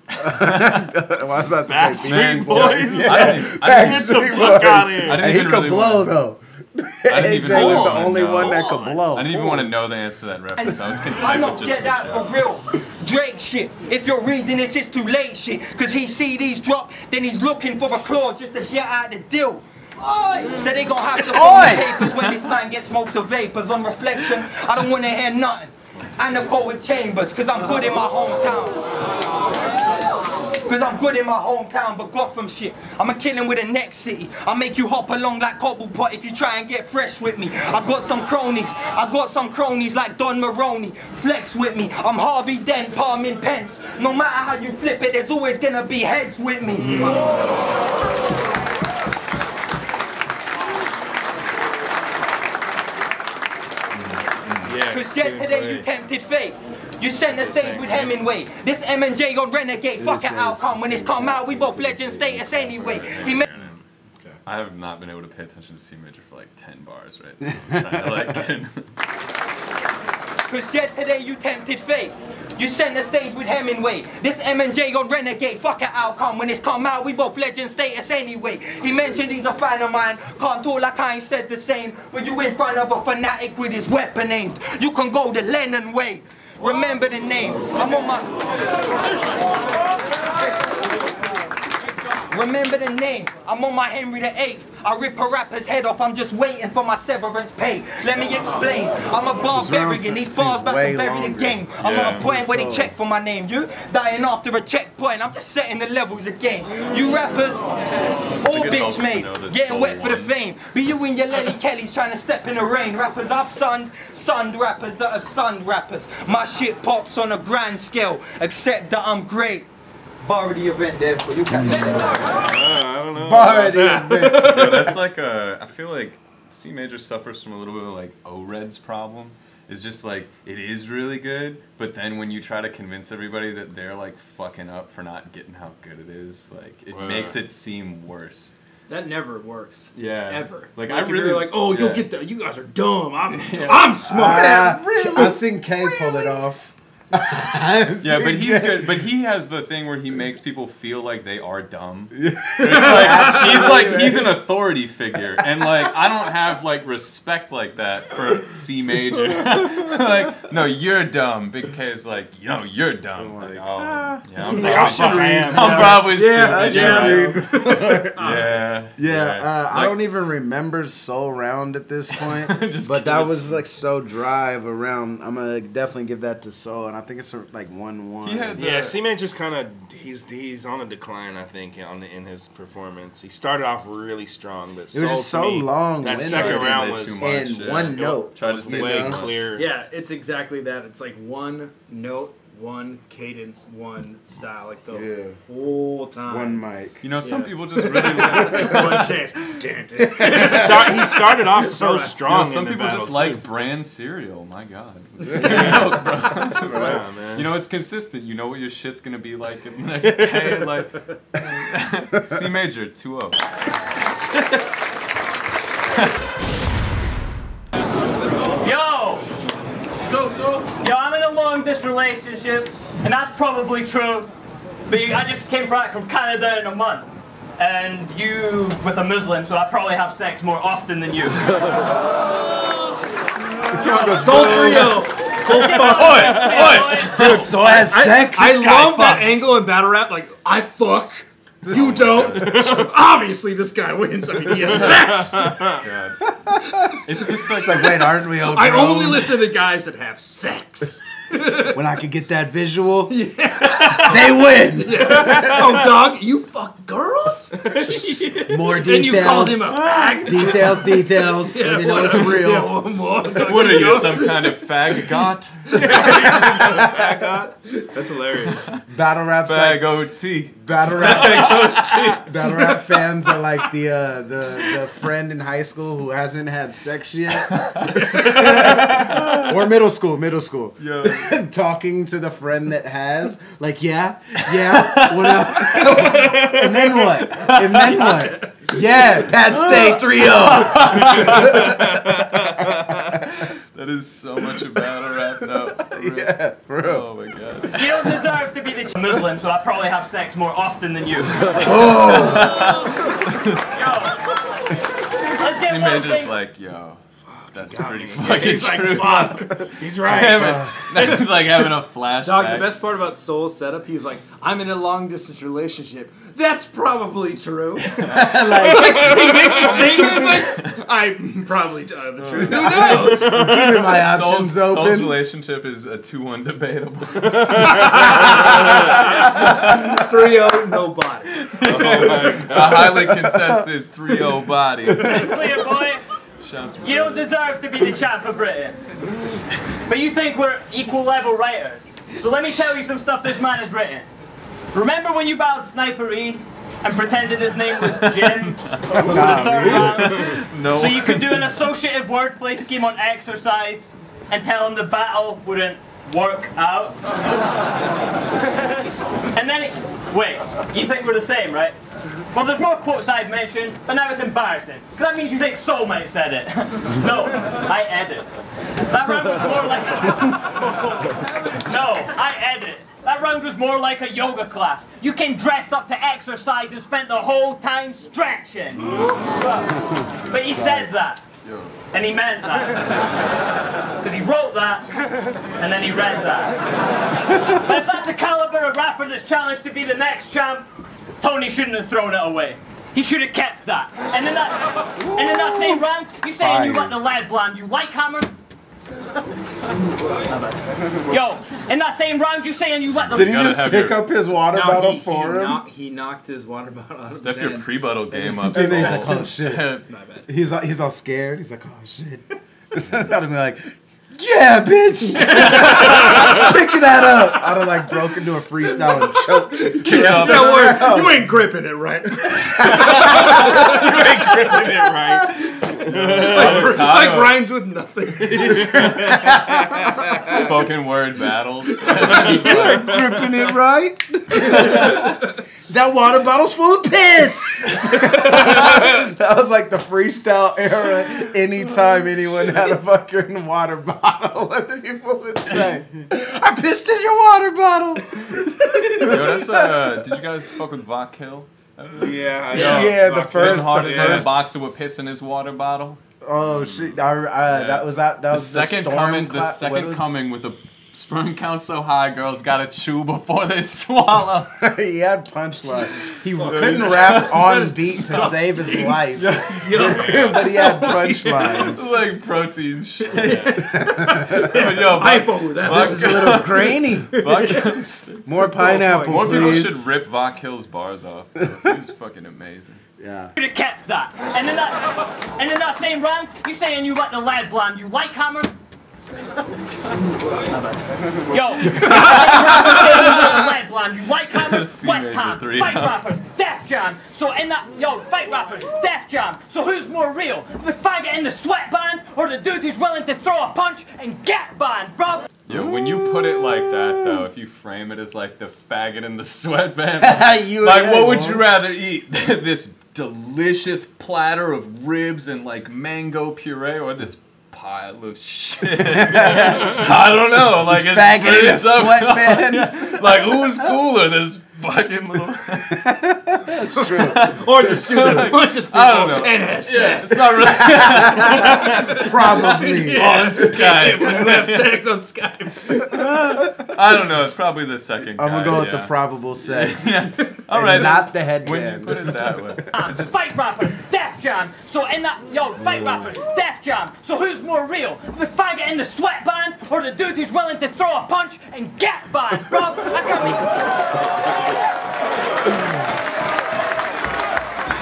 I was about to say Beastie Man, Boys. Boys? I didn't, I didn't, Get the Backstreet fuck Boys. out of here. I didn't And he even could really blow though. I didn't even AJ really was the only know. one that could blow. I didn't even want to know the answer to that reference. I was I content don't with just get the that for real. Drake shit. If you're reading this, it's too late shit. Cause he see these drop, then he's looking for a clause just to get out the deal. So they gonna have to pull the papers when this man gets smoked to vapors. On reflection, I don't wanna hear nothing. And the call with chambers, cause I'm good in my hometown. Cause I'm good in my hometown, but Gotham shit. I'm a killing with the next city. I make you hop along like Cobblepot if you try and get fresh with me. I've got some cronies, I've got some cronies like Don Maroni. Flex with me, I'm Harvey Dent, palming pence. No matter how you flip it, there's always gonna be heads with me. Yeah. Cause yet today you tempted fate. You sent the stage with Hemingway. This M and J on Renegade. Fuck This an outcome. When it's come out, we both legend status anyway. He made I have not been able to pay attention to Cee Major for like ten bars, right? now. I'm trying to, like, get in- Cause yet today you tempted fate. You sent the stage with Hemingway. This M and J on Renegade. Fuck an outcome. When it's come out, we both legend status anyway. He mentioned he's a fan of mine. Can't talk like I ain't said the same. When you in front of a fanatic with his weapon aimed, you can go the Lennon way. Remember the name. I'm on my. Remember the name. I'm on my Henry VIII. I rip a rapper's head off. I'm just waiting for my severance pay. Let me explain. I'm a barbarian. These seems bars about way to bury the longer. game. I'm Yeah, at a point where they check for my name. You dying after a checkpoint. I'm just setting the levels again. You rappers, all bitch to made, getting wet for the fame. Be you and your Lenny Kellys trying to step in the rain. Rappers I've sunned, sunned rappers that have sunned rappers. My shit pops on a grand scale, except that I'm great. Bar the event there for you. Catch it. Uh, I don't know. Bar about the event. Yeah, that's like a. I feel like Cee Major suffers from a little bit of like O-Red's problem. It's just like it is really good, but then when you try to convince everybody that they're like fucking up for not getting how good it is, like it Wow. makes it seem worse. That never works. Yeah. Ever. Like, Like, I really- like, oh, you'll get that. You guys are dumb. I'm, I'm smart. Ah, I've seen K pull it off. Yeah, but he's good. But he has the thing where he makes people feel like they are dumb. It's like, he's like he's an authority figure, and like I don't have like respect like that for C major. like, no, you're dumb. Big K is like, no, you're dumb. Like, oh, yeah, I'm Like, probably, I I am. I'm probably Yeah, stupid. I you're should yeah, Yeah, uh, I don't even remember Soul Round at this point, Just but give that was like so drive around. I'm gonna definitely give that to Soul, and I think it's a, like one one. The- Yeah, Cee Major's kind of he's he's on a decline. I think on in his performance. He started off really strong, but It was just so long, That winded. second Say round too was much. and yeah. one note. Tried to say way too clear. Yeah, it's exactly that. It's like one note, one cadence, one style, like the Yeah. whole time. One mic. You know, some Yeah. people just really. like, one chance. Damn, damn. he, start, he started off so Alright. You strong. know, some in the people just battle, like too. brand cereal. My God, milk, bro. Just like- Yeah, man. you know, it's consistent. You know what your shit's gonna be like in the next day. Like Cee Major, oh. 2-0. Relationship, and that's probably true. But you, I just came back from Canada in a month. And you with a Muslim, so I probably have sex more often than you. Soul Trio. Soul fuck. Dude, Soul has sex. I This guy love that fucks. angle in battle rap. Like, I fuck. You don't. Obviously, this guy wins. I mean, he has sex. It's just like, It's like, wait, aren't we all I only listen to guys that have sex. when I could get that visual. They win. Oh, dog, you fuck girls? More Then you called him details. a fag. Details, details. Let me know it's real. Yeah, one more. what are you, some kind of fag got? That's hilarious. Battle rap. Fag OT. Battle rap. battle rap fans are like the uh, the the friend in high school who hasn't had sex yet, or middle school, middle school. Yo. Talking to the friend that has, like, yeah, yeah, what up? and then what? and then what? Yeah, Pat Stay 3-0. That is so much a battle wrapped up. For real. yeah, for real. Oh my god. You don't deserve to be the ch- Muslim, so I probably have sex more often than you. oh! Yo. Let's get See one man just like, yo, that's pretty fucking He's like, true. fuck. He's right. Damn it. That's like having a flashback. Dog, the best part about Soul's setup, he was like, I'm in a long distance relationship. That's probably true. like, he makes a statement, it's like, I'm probably telling the truth. Who knows? Keeping my options Soul's, Soul's relationship is a 2-1 debatable. 3 no body. Oh a highly contested 3-0 body. Clear, boy. Shots You don't deserve to be the champ of Britain. But you think we're equal level writers. So let me tell you some stuff this man has written. Remember when you battled Sniper E and pretended his name was Jim for the third round? No. So you could do an associative wordplay scheme on exercise and tell him the battle wouldn't work out. and then, it, wait, you think we're the same, right? Well, there's more quotes I've mentioned, but now it's embarrassing. Because that means you think Soulmate said it. no, I edit. That round was more like a... No, I edit. That round was more like a yoga class. You came dressed up to exercise and spent the whole time stretching. But he says that. And he meant that. Because he wrote that, and then he read that. If that's the caliber of rapper that's challenged to be the next champ, Tony shouldn't have thrown it away. He should have kept that. And in that, and in that same round, you saying you Fire. let the lead blam, you like hammer? Yo, in that same round, you saying you let the Did he Gotta just pick your- up his water No, bottle he, he, for him? knock- he knocked his water bottle out Step your pre bottle game up, And then he's like, oh shit. My bad. He's all, he's all scared. He's like, oh shit. I'd have been like, yeah, bitch. Pick that up. I'd have like broken into a freestyle and choked. Kick up. Don't you ain't gripping it right. You ain't gripping it right. like Avocado. rhymes with nothing. Spoken word battles. You ain't gripping it right. That water bottle's full of piss. that was like the freestyle era. Anytime anyone had a fucking water bottle, what people would say, I pissed in your water bottle. Yo, that's, uh, did you guys fuck with Vok Hill? Yeah. I Yo, know. Yeah, the Fuck first- Been hard yeah. for boxer with piss in his water bottle. Oh shit! I, uh, That was that. That The was the second storm coming, the cla- what second coming with the sperm count so high, girls gotta chew before they swallow. he had punchlines. He couldn't rap on beat to save his life, but he had It's punchlines. like protein shit. but yo, I Vok, fuck with. This is a little grainy. Vok More pineapple, more people please. should rip Vok Hill's bars off. though. He's fucking amazing. Yeah. should have kept that. And in that, and in that same round, you saying you let the lad blam, you like hammer? Yo, lead blam, you like hammers? C West major Ham, three. fight rappers, Def Jam. So in that, yo, fight rappers, Def Jam. So who's more real, the faggot in the sweatband, or the dude who's willing to throw a punch and get banned, bro? Yo, when you put it like that, though, if you frame it as like the faggot in the sweatband, You- like what would you rather eat? this delicious platter of ribs and like mango puree, or this pile of shit? I don't know. Like it's Faggot in a tough. sweatband. like who's cooler? This fucking little. or the student punches people I don't know. and Yeah, it's not really Probably. on Skype. We have sex on Skype. I don't know. It's probably the second. I'm gonna guy, go with yeah. the probable sex. Yeah. All and. Not the when you headband. put it that way, ah, it's just Fight rappers, Def Jam. So in that, yo, fight rappers, Def Jam. So who's more real, the faggot in the sweatband, or the dude who's willing to throw a punch and get banned, bro? I can't be.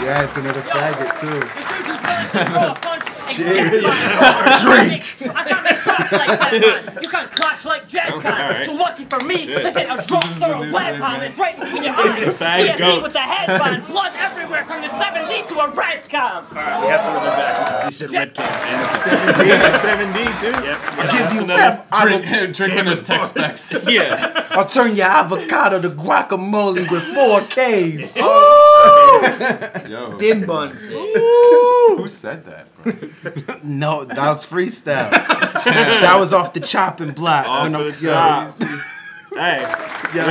Yeah, it's another faggot too. The dude who's willing to throw a punch and Cheers. Drink. I can't make tracks like that, man. You can't clash like Jet can. Alright. So lucky for me, this ain't a drop is or a new web thing, hand. It's right between your eyes. Fag GSP goats. with the headband, blood everywhere. Turn the 7D to a red cam. We have to run it back because he said red can. Seven D too. Yep. Give you another fam. I will, Drink, drink when there's tech specs. Yeah. I'll turn your avocado to guacamole with four Ks. Oh. Yo, Din buns. who said that? Bro? No, that was freestyle. that was off the chopping block. Off When I'm- the yo, top. Hey, yo,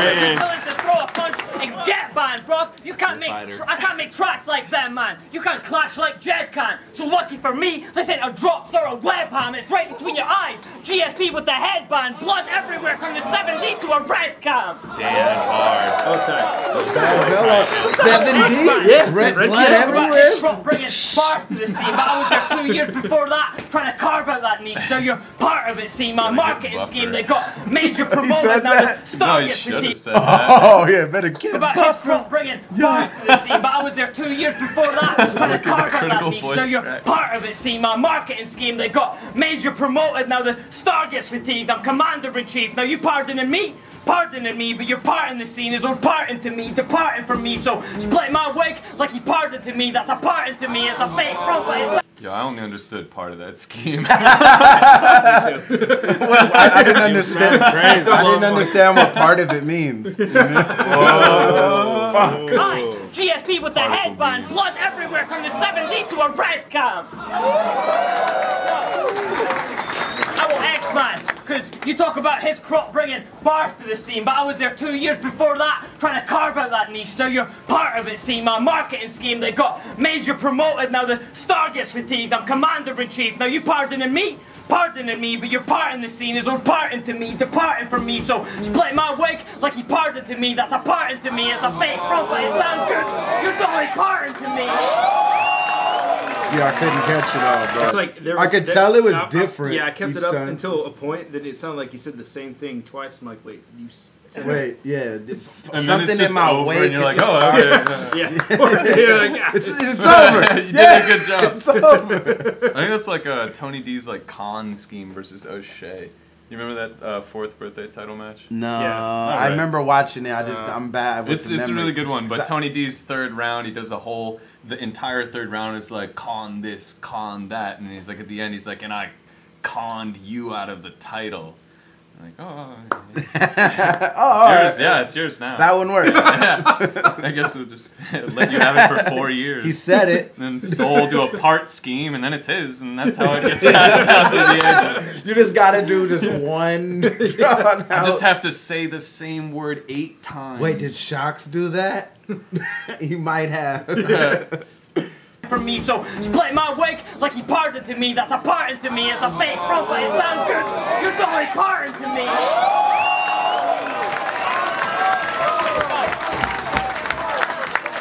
man. willing to throw a punch and get banned, bro. You can't make tr- I can't make tracks like that, man. You can't clash like Jed can. So lucky for me, this ain't a drops or a webham. It's right between your eyes. GSP with the headband, blood everywhere. Turn the 7D to a red cam. Damn, hard. That was tight. Seven D. Yeah. Red Red blood everywhere. Bro, bringing bars to the scene, but I was there two years before that, trying to carve out that niche. Now you're part of it. See my marketing scheme. They got major promoted. said now that? the No, star you gets should have critiqued. said oh, that. Oh yeah, better get about his buffer. front bringing bars to the scene, but I was there two years before that, trying to carve out that niche. Now you're crack. part of it. See my marketing scheme. They got major promoted. Now the star gets fatigued. I'm commander in chief. Now you pardoning me. Pardoning me, but you're parting the scene is all parting to me, departing from me. So split my wig like he parted to me. That's a parting to me. It's a fake front, but it's Yo, I only understood part of that scheme. Well, I, I didn't understand. I didn't understand what part of it means. Eyes, GSP with the headband, blood everywhere, turn the 7D to a red cam. I will X man, because you talk about his crop bringing bars to the scene, but I was there two years before that, trying to carve out that niche. Now you're part of it, see my marketing scheme. They got major promoted. Now the star gets fatigued. I'm commander in chief. Now you pardoning me. Pardoning me, but you're parting the scene is all parting to me, departing from me. So split my wig like he parted to me. That's a parting to me. It's a fake front, but it sounds good. You're totally parting to me. Yeah, I couldn't catch it all, bro. It's like there I could there- tell it was I- I- different. yeah, I kept each it up time. until a point that it sounded like you said the same thing twice. I'm like, wait, you said Wait, yeah, th- And then something it's just in my over wake. and you're like, oh, okay. Yeah. You're like, ah. it's, it's over. you did yeah, a good job. it's over. I think that's like uh, Tony D's like con scheme versus O'Shea. You remember that uh, fourth birthday title match? No, Yeah. I remember watching it. I just I'm bad. With It's the it's a really good one. But I- Tony D's third round, he does a whole the entire third round is like con this, con that, and he's like at the end, he's like, and I conned you out of the title. I'm like, oh, it's oh, all right. yours. Yeah, it's yours now. that one works. I guess we'll just let you have it for four years. he said it. then sold do a part scheme, and then it's his, and that's how it gets passed down through the ages. You just gotta do this one. I just have to say the same word eight times. Wait, did Shox do that? he might have. From me, so split my wig like he parted to me. That's a parting to me. It's a fake front, but it sounds good. You're totally parting to me.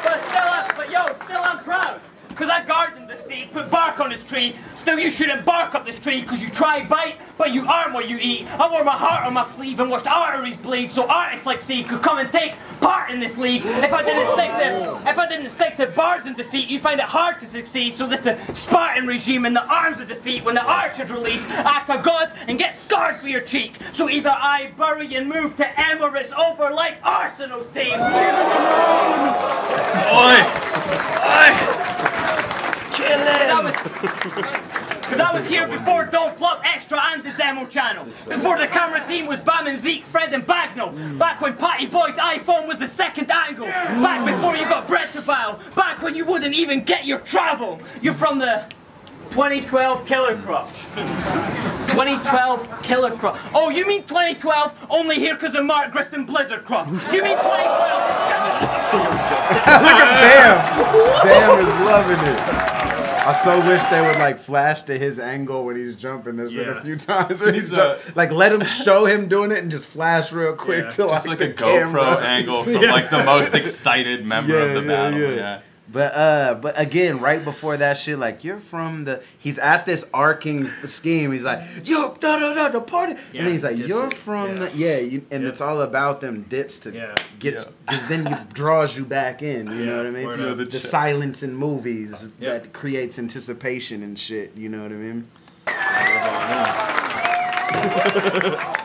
But still, uh, but yo, still I'm proud. Cause I gardened seed, put bark on this tree. Still, you shouldn't bark up this tree, cause you try bite, but you aren't what you eat. I wore my heart on my sleeve and watched arteries bleed, so artists like Seed could come and take part in this league. If I didn't stick to, if I didn't stick to bars in defeat, you find it hard to succeed. So this the Spartan regime in the arms of defeat. When the archers release, act a god and get scarred for your cheek. So either I bury and move to Emirates over like Arsenal's team. Oi! Oi! Because I was here before Don't Flop Extra and the demo channel. Before the camera team was Bam and Zeke, Fred and Bagno. Mm. Back when Patty Boy's iPhone was the second angle. Back before you got bread to bow. Back when you wouldn't even get your travel. You're from the 2012 Killer Crop. 2012 Killer Crop. Oh, you mean 2012 only here because of Mark Grist on Blizzard Crop. You mean 2012? Look at Bam. Bam is loving it. I so wish they would like flash to his angle when he's jumping. There's been a few times where he's, He's, jump- like let him show him doing it and just flash real quick Yeah. to like, Just like the a GoPro camera. angle from Yeah. like the most excited member Yeah, of the yeah, battle. yeah. Yeah. But uh, but again, right before that shit, like you're from the. He's at this arcing scheme. He's like, yo, da da da, the party, Yeah, and he's like, you're from Yeah. the yeah, you, and Yep. it's all about them dips to Yeah. get, Yeah. because then you draws you back in. You know what I mean? word up. the, the silence in movies Yep. that creates anticipation and shit. You know what I mean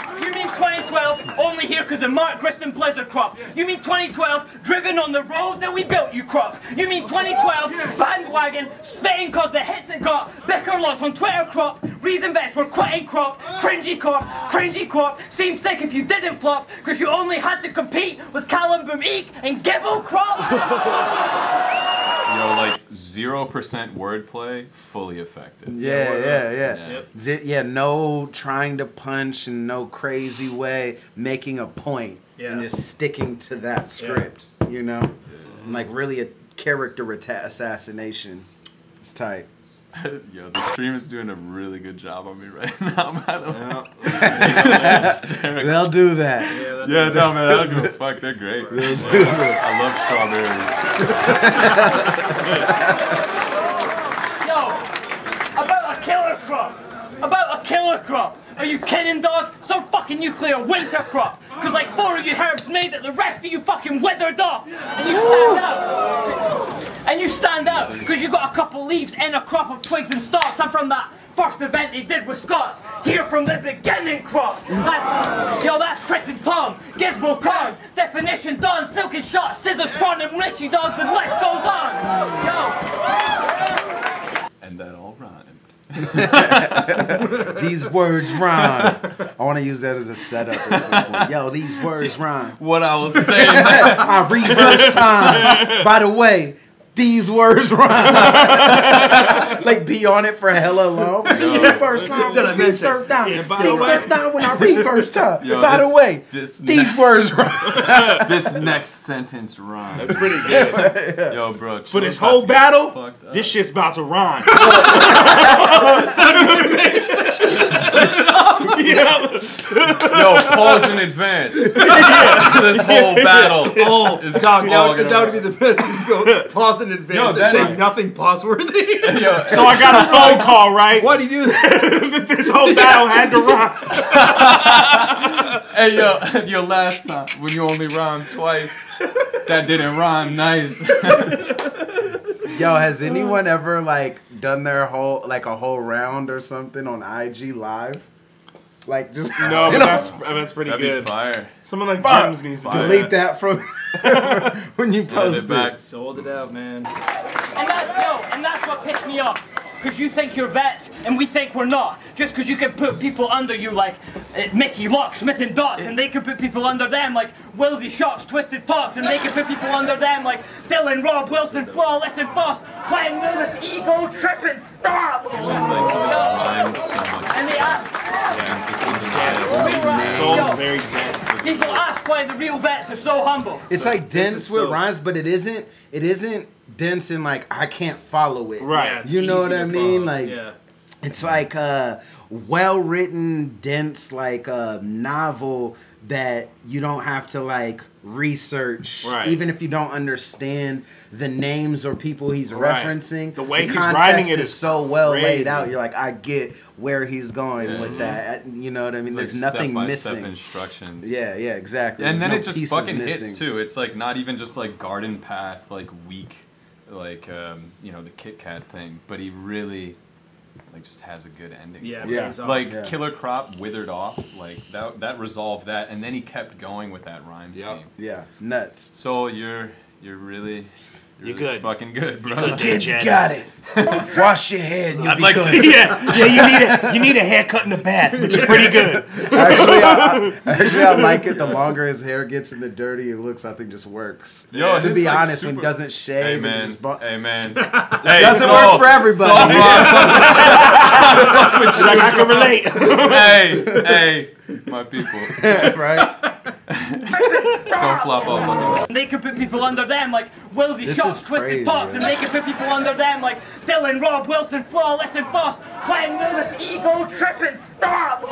2012 only here because of Mark Grist on Blizzard crop? You mean 2012 driven on the road that we built you crop? You mean 2012 bandwagon spitting cause the hits it got? Bicker lots on Twitter crop? Reason vets were quitting crop? Cringy crop. cringy crop. Seems sick if you didn't flop because you only had to compete with Callum Boom Eek and Gibble crop? Yo, like zero percent wordplay, fully effective. Yeah, yeah, yeah. Yeah. Yep. Zi- yeah, no trying to punch in no crazy way, making a point and Yeah. just sticking to that script. You know, like really a character atta- assassination. It's tight. Yo, the stream is doing a really good job on me right now, by the way. It's hysterical. They'll do that. Yeah, that- Yeah, no, man, I don't give a fuck. They're great. I love strawberries. Yo, about a killer crop. About a killer crop. Are you kidding, dog? Some fucking nuclear winter crop. Cause like four of you herbs made it, the rest of you fucking withered off. And you stand out. And you stand out because you got a couple leaves and a crop of twigs and stalks. I'm from that first event they did with Scots. Here from the beginning crop. That's, yo, that's Chris and Tom. Gizmo Kong. Definition done. Silken shot. Scissors, Cron and Richie, dog. The list goes on. Yo. And that all rhymed. These words rhyme. I want to use that as a setup. Yo, these words rhyme. What I was saying, I reverse time. By the way, these words rhyme. like be on it for hella long. Reverse time. Did I Reverse miss it? surf down. Yeah, by the Reverse time when I first time. Yo, By the way, these ne- words rhyme. this next sentence rhymes. That's pretty good. Yo, bro. For this whole battle, this shit's about to rhyme. Yo, pause in advance. this whole battle. Oh, is dog, that would, that would be the best. You go pause in advance Yo, and say is- nothing pause worthy. Yo, So I got a phone call, right? Why do you do that? this whole battle had to rhyme. hey, yo, your last time when you only rhymed twice, that didn't rhyme nice. Yo, has anyone ever like done their whole like a whole round or something on IG live? Like just No, but that's uh, that's pretty That'd be good. fire. Someone like Fuck. James needs to Fire. do delete that from when you Edit post it. back. Sold it out, man. And that's yo, and that's what pissed me off. Because you think you're vets, and we think we're not. Just because you can put people under you like uh, Mickey, Locksmith, and Dots, and they can put people under them like Wilsey, Shox, Twisted Talks, and they can put people under them like Dylan, Rob, Wilson, Flawless, and Foss. When will this ego tripping stop? It's just like he just rhymes so much. And they ask, It's Soul's Yo. very dense. people ask why the real vets are so humble. It's like this dense with rhymes, but it isn't. It isn't dense and like I can't follow it. Right. Yeah, it's You know what I mean? follow. Like yeah. it's like a well written, dense like a novel that you don't have to like research, Right. even if you don't understand the names or people he's Right. referencing. The way he's context writing it is is so well laid out. You're like, I get where he's going with mm-hmm. that. You know what I mean? It's There's like nothing step-by-step missing. instructions. Yeah, yeah, exactly. And There's then no it just pieces fucking hits too. It's like not even just like garden path, like weak, like um, you know the Kit Kat thing, but he really like just has a good ending. Yeah, for Yeah. it. pays off. Like Yeah. Killer Crop withered off, like that that resolved that, and then he kept going with that rhyme Yep. scheme. Yeah, nuts. So you're you're really you're, You're good. fucking good, bro. good, Kids Jed. got it. Wash your head. You'll I'd be like good. yeah, yeah. You need a you need a haircut in the bath, but you're pretty good. actually, I, I, actually, I like it. The longer his hair gets and the dirty it looks, I think just works. Yo, to be like, honest, when he doesn't shave, Hey and just bu- hey man, hey, doesn't so- work for everybody. So, bro, Like I can relate. hey, hey, my people, right? don't flop off like And they can put people under them like Wilsey, This Shox, is Twisted crazy, Talks, and they can put people under them like Dylan, Rob, Wilson, Flawless, and Foss. When will this ego tripping stop?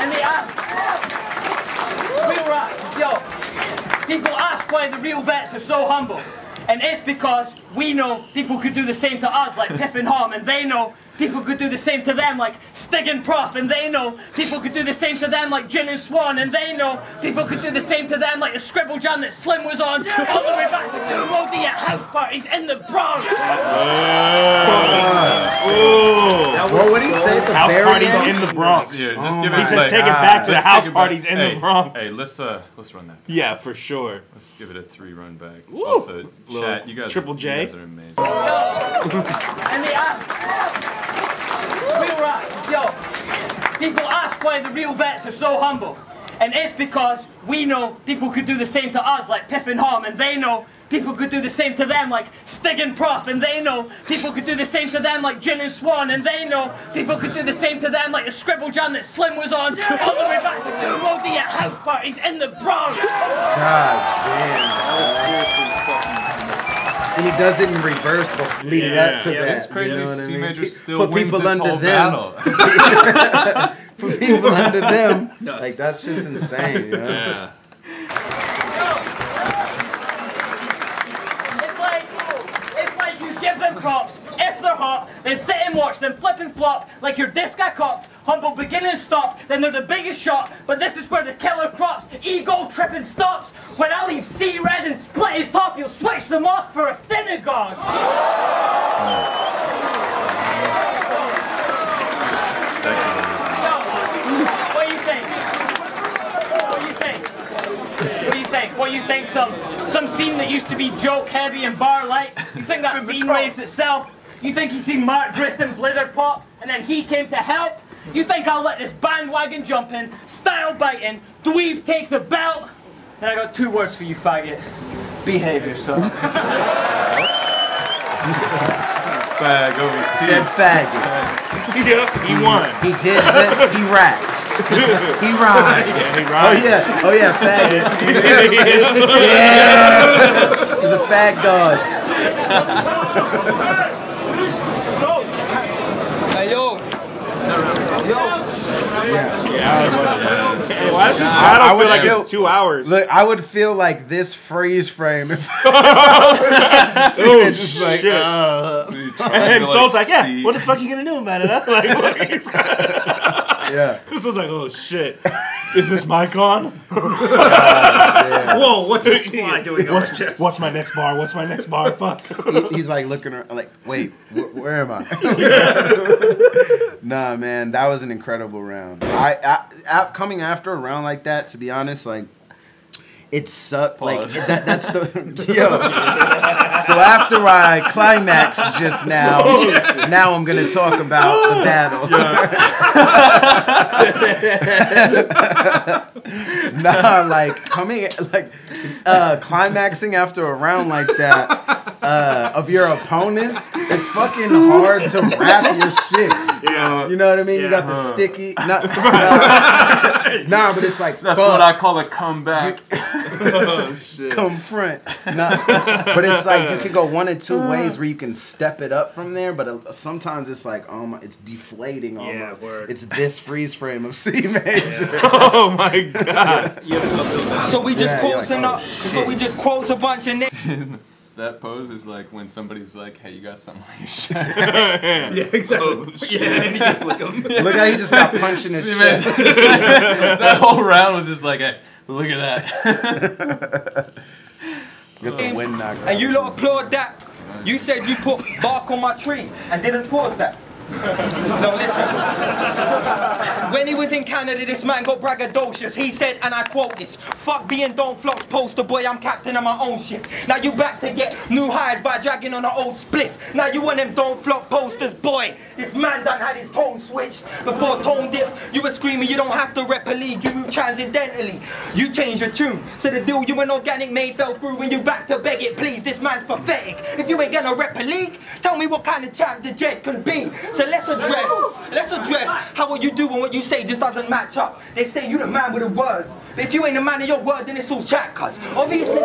and they ask, we were at, yo, people ask why the real vets are so humble. And it's because we know people could do the same to us, like Piff and Hom, and they know people could do the same to them, like Stig and Prof, and they know people could do the same to them, like Jin and Swan, and they know people could do the same to them, like the Scribble Jam that Slim was on, all the way back to Two Roadie at house parties in the Bronx. What would he say at the House parties end? in the Bronx. Yeah, just Oh give it. He says like, take it back to the house take it back- parties in hey, the Bronx. Hey, let's uh, let's run that. Yeah, for sure. Let's give it a three run back. Woo! Also, chat, you guys, Triple J. you guys are amazing. And they real rap, yo, people ask why the real vets are so humble. And it's because we know people could do the same to us, like Piff and Hom, and they know people could do the same to them, like Stig and Prof, and they know people could do the same to them, like Jin and Swan, and they know people could do the same to them, like the Scribble Jam that Slim was on, all the way back to Two Roadie at house parties in the Bronx. God damn. That was seriously fucking. And he does it in reverse, but leading Yeah. up to Yeah, that. it's crazy. You know what I C mean? Major still Put wins people this under whole them. battle. Put people under them. Nuts. Like that shit's insane. You know? Yeah. It's like, it's like you give them props if they're hot, then sit and watch them flip and flop like your disc got cocked, humble begin and stop, then they're the biggest shot, but this is where the killer crops, ego tripping stops. When I leave C red and split his top, you'll switch the mosque for a synagogue. What do you think? What do you think? What do you think? What do you think? Some some scene that used to be joke heavy and bar light. You think that scene raised itself? You think he seen Mark Grist on Blizzard pop and then he came to help? You think I'll let this bandwagon jump in, style biting, dweeb take the belt? Then I got two words for you, faggot. Behave yourself. Bag over He tea. said faggot. Yep, he won. He did. He, he rapped. He rhymed. Yeah, he Oh yeah. Oh yeah. Faggot. yeah. To the fag gods. Hey, yo. Hey, why does this I battle would feel like feel- it's two hours? Look, I would feel like this freeze frame if I was just like, shit. uh, and then Soul's like, yeah, what the fuck are you gonna do about it? Huh? Like, what? He's yeah. This was like, oh shit, is this mic on? Whoa, what's this fly doing on my chest? what's my next bar? What's my next bar? Fuck. He- he's like looking around, like, wait, wh- where am I? nah, man, that was an incredible round. I, I, I coming after a round like that, to be honest, like. It sucked. Like that, that's the yo. So after I climax just now, now I'm gonna talk about the battle. nah, like coming like uh climaxing after a round like that uh of your opponents, it's fucking hard to wrap your shit. Yeah. You know what I mean? You got the Yeah. sticky nah, nah, nah, but it's like That's fuck, what I call a comeback. oh, come front. Nah, but it's like you can go one or two ways where you can step it up from there, but uh, sometimes it's like oh my, it's deflating almost. word. It's this freeze frame of C major. Oh my god. You have to upbuild that. So we just Yeah, quotes you're like, up. oh, So we just quotes a bunch of names. That pose is like when somebody's like, "Hey, you got something on your shirt." Yeah, exactly. Oh, yeah, and you can flick 'em. Look how he just got punched in his See, chest. man, that whole round was just like, "Hey, look at that." Get the oh. wind knocked And you lot applaud that. You said you put bark on my tree and didn't pause that. No, listen. When he was in Canada, this man got braggadocious. He said, and I quote this: "Fuck being Don't Flops poster boy. I'm captain of my own ship. Now you back to get new highs by dragging on an old spliff. Now you want them Don't Flop posters, boy. This man done had his tone switched before tone dip. You were screaming, you don't have to rep a league. You move transcendentally. You change your tune. So the deal you and Organik made fell through when you back to beg it. Please, this man's pathetic. If you ain't gonna rep a league, tell me what kind of champ the Jet can be. So let's address, let's address how what you do and what you say just doesn't match up. They say you the man with the words. But if you ain't the man of your word, then it's all chat, cuz. Obviously.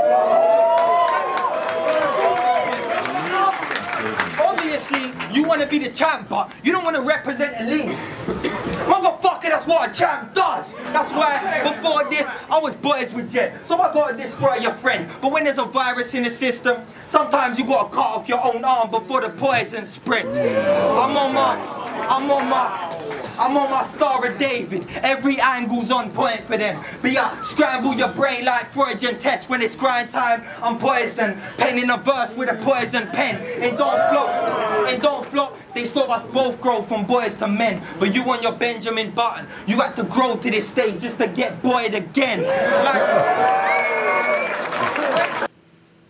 Obviously, you want to be the champ, but you don't want to represent a league. Motherfucker. That's what a champ does. That's why before this, I was boys with Jet. So I gotta destroy your friend. But when there's a virus in the system, sometimes you gotta cut off your own arm before the poison spreads. I'm on my, I'm on my, I'm on my Star of David. Every angle's on point for them. But yeah, scramble your brain like Freudian test when it's grind time. I'm poisoned, penning a verse with a poison pen. Don't it don't flop. They stop us both grow from boys to men. But you want your Benjamin Button. You had to grow to this stage just to get boyed again. Like,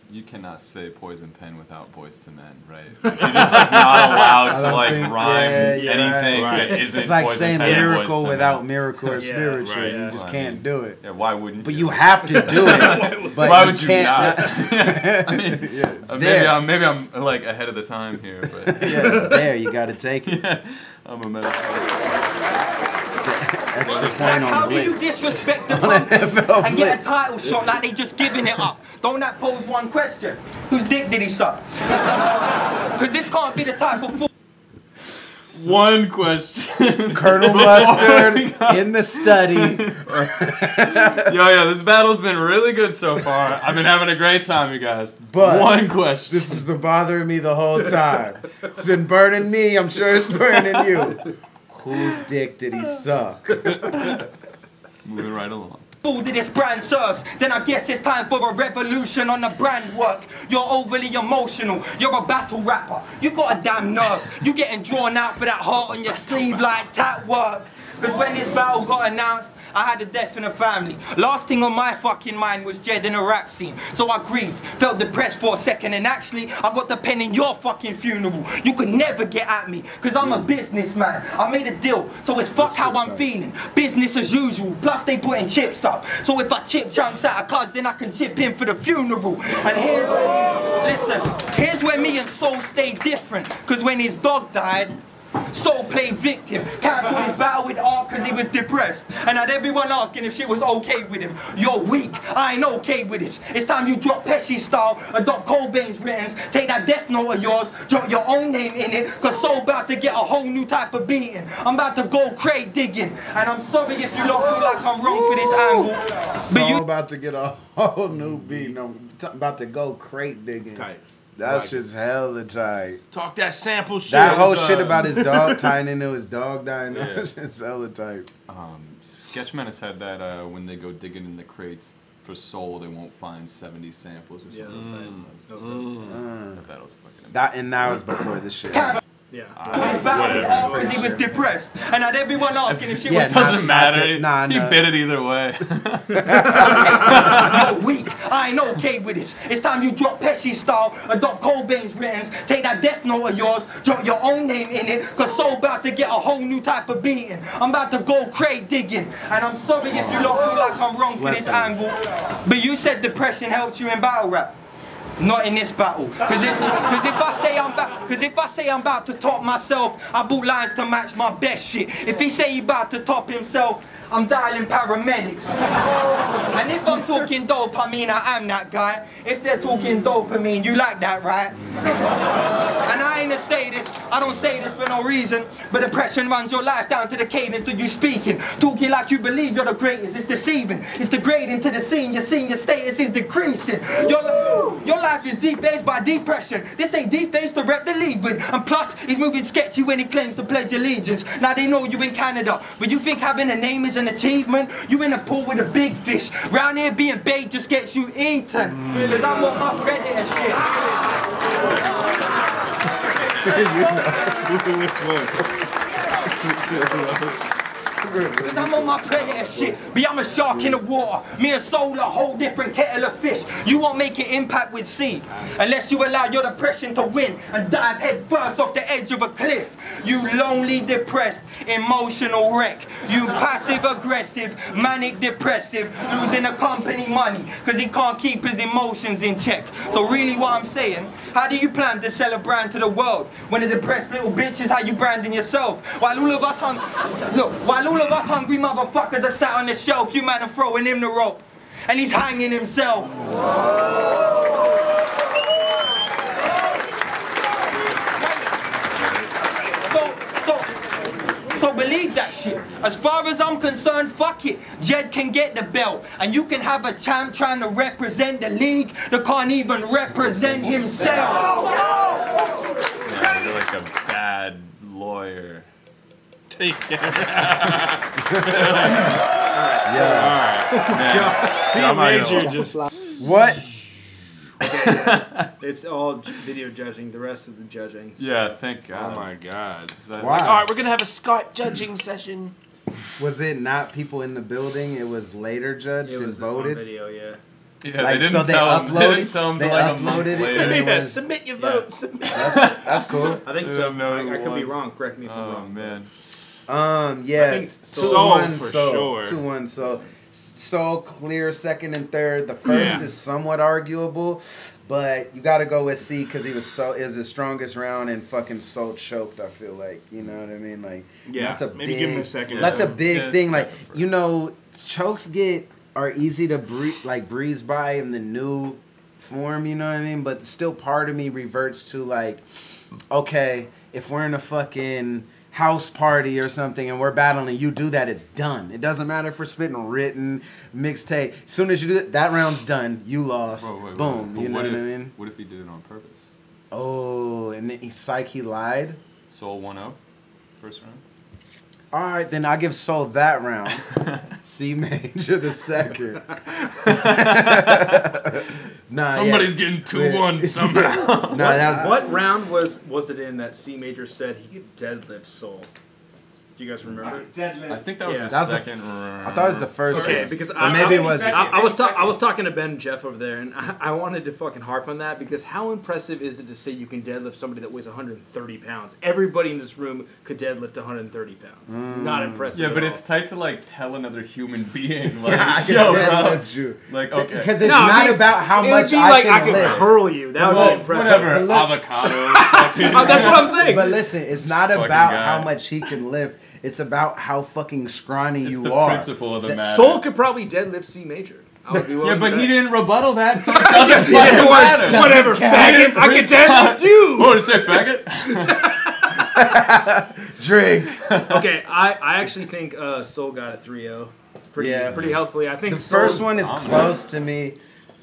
You cannot say poison pen without Boyz II Men, right? You're just like not allowed to like think- rhyme yeah, you're anything right. that isn't It's like poison saying pen and Boyz miracle without Men. miracle or Yeah, spiritual. right, You just Well, can't mean, do it. Yeah, why wouldn't you But you? you have to do it. But why would you can't not? I mean, yeah, uh, maybe. I'm maybe I'm like ahead of the time here, but yeah, it's there. You got to take it. I'm a metaphor. Extra point Like, how on do you disrespect the company NFL and get a title shot like they just giving it up? Don't that pose one question? Whose dick did he suck? Because this can't be the type of fool. One question. Colonel Mustard oh in the study. Yo, yo, this battle's been really good so far. I've been having a great time, you guys. But one question. This has been bothering me the whole time. It's been burning me. I'm sure it's burning you. Whose dick did he suck? Moving right along. fool that this brand serves, then I guess it's time for a revolution on the brand work. You're overly emotional, you're a battle rapper. You've got a damn nerve. You getting drawn out for that heart on your sleeve like tat work. Cause when this battle got announced, I had a death in the family. Last thing on my fucking mind was Jed in a rap scene. So I grieved, felt depressed for a second, and actually, I got the pen in your fucking funeral. You could never get at me, cause I'm a businessman. I made a deal, so it's fuck how I'm feeling. Business as usual, plus they putting chips up. So if I chip chunks out of cuz, then I can chip in for the funeral. And here's, listen, here's where me and Soul stay different. Cause when his dog died, Soul played victim, cancelled his battle with Art because he was depressed. And had everyone asking if shit was okay with him. You're weak, I ain't okay with this. It's time you drop Pesci style, adopt Cobain's writtens, take that death note of yours, drop your own name in it, cause Soul about to get a whole new type of beating. I'm about to go crate digging, and I'm sorry if you don't feel like I'm wrong for this angle. So But you about to get a whole new beat. No, t- about to go crate digging. Tight. That Like shit's hella tight. Talk that sample shit. That whole shit about his dog tying into his dog dying. Yeah. That shit's hella tight. Um, Sketchman has had that uh, when they go digging in the crates for soul, they won't find 70 samples or Yeah, that something. was tight. That was good. That was fucking That and that was before this shit. Yeah. battle with because he was depressed, and had everyone asking if shit Yeah, was nah. Doesn't matter. the- nah, he nah. bit it either way. You're weak. I ain't okay with this. It's time you drop Pesci style, adopt Cobain's writtens, take that death note of yours, drop your own name in it, cause Soul about to get a whole new type of beating. I'm about to go crate digging, and I'm sorry if you don't feel like I'm wrong for this Slept angle, but you said depression helped you in battle rap. Not in this battle. Cause if, cause if I say I'm about, cause if I say I'm about to top myself, I bought lines to match my best shit. If he say he about to top himself, I'm dialing paramedics. And if I'm talking dope, I mean I am that guy. If they're talking dopamine, you like that, right? And I ain't say this, I don't say this for no reason, but depression runs your life down to the cadence that you speaking. Talking like you believe you're the greatest, it's deceiving. It's degrading to the scene, your senior status is decreasing. Your, your life is defaced by depression. This ain't defaced to rep the league with. And plus, he's moving sketchy when he claims to pledge allegiance. Now they know you in Canada, but you think having a name is an achievement? You in a pool with a big fish. Round here being bait just gets you eaten. Cause I'm on my predator shit. you know which one. Cause I'm on my predator shit. But I'm a shark in the water. Me and Soul a whole different kettle of fish. You won't make an impact with sea unless you allow your depression to win and dive head first off the edge of a cliff. You lonely, depressed, emotional wreck. You passive aggressive, manic depressive, losing a company money because he can't keep his emotions in check. So really what I'm saying, how do you plan to sell a brand to the world when a depressed little bitch is how you branding yourself? While all of us hung look, while all of us hungry motherfuckers are sat on the shelf, you man are throwing him the rope. And he's hanging himself. So, so, so believe that shit. As far as I'm concerned, fuck it. Jed can get the belt, and you can have a champ trying to represent the league that can't even represent himself. You're like a bad lawyer. Man, C I'm not major gonna- just What? It's all video judging. The rest of the judging. so- Yeah, thank God. Oh my god. Is that- Why? All right, we're gonna have a Scott judging session. Was it not people in the building? It was later judged It and was on voted. video. Yeah. Yeah, they didn't so they tell him. They uploaded- didn't tell him they till like a month uploaded it later. and it Yeah, was- submit your Yeah. Submit. That's that's cool. I think so. don't I, who I could be wrong. Correct me if I'm Oh wrong. man. Um, yeah, think two one, for so sure. two one, so so clear second and third. The first Yeah. is somewhat arguable, but you got to go with Cee because he was so is the strongest round and fucking so choked. I feel like you know what I mean. Like Yeah, that's a maybe big, give him a second. That's a big Yeah, thing. Like you know, chokes get are easy to breeze like breeze by in the new form. You know what I mean? But still, part of me reverts to like, okay, if we're in a fucking house party or something and we're battling, you do that, it's done. It doesn't matter if we're spitting written mixtape. As soon as you do it, that round's done. You lost. Whoa, wait, wait, Boom. but you know what what, if, I mean? What if he did it on purpose? Oh, and then he psych he lied. Soul 1-0, first round. All right, then I give Soul that round. Cee Major the second. nah, Somebody's yeah. getting 2-1 somehow. Nah, that was What round was was it in that Cee Major said he could deadlift Soul? Do you guys remember? I think that was Yeah. the That was the second round. I thought it was the first. Okay, one. because Or I, maybe I, it was. I, I was ta- I was talking to Ben and Jeff over there, and I, I wanted to fucking harp on that because how impressive is it to say you can deadlift somebody that weighs 130 pounds? Everybody in this room could deadlift 130 pounds. It's mm. not impressive. Yeah, at but all. it's tight to like tell another human being like, I can yo, bro. deadlift you. Like, okay. Because it's No, I not mean, about how it much would be I like can I could lift. curl you. That would well, be impressive. whatever. Avocado. fucking- Oh, that's what I'm saying. But listen, it's not Fucking about guy. how much he can lift. It's about how fucking scrawny It's you the are. principle of the matter. Soul could probably deadlift Cee Major. I would be willing Yeah, to but bet. he didn't rebuttal that, so it doesn't fucking Yeah, matter. Whatever, faggot. I can deadlift you. What did it say, faggot? Drink. okay, I, I actually think uh, Soul got a 3-0. Pretty Yeah. pretty healthily. I think The Soul- first one is dominant. close to me.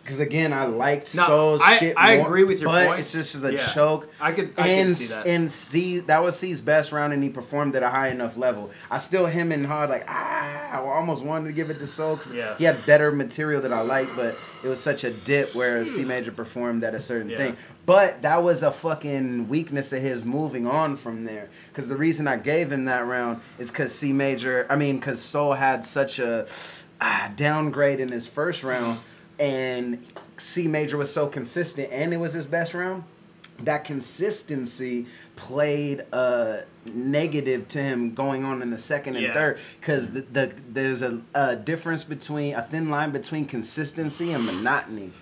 Because again, I liked No, Soul's I- shit. I more, agree with your but point. it's just a Yeah. choke. I could I and could see that. and Cee that was Cee's best round, and he performed at a high enough level. I still him and hard like ah, I almost wanted to give it to Soul because Yeah. he had better material that I liked, but it was such a dip where Cee Major performed at a certain Yeah. thing. But that was a fucking weakness of his moving on from there. Because the reason I gave him that round is because Cee Major, I mean, because Soul had such a ah, downgrade in his first round, and Cee Major was so consistent, and it was his best round. That consistency played a negative to him going on in the second and Yeah. third because the, the there's a, a difference between a thin line between consistency and monotony.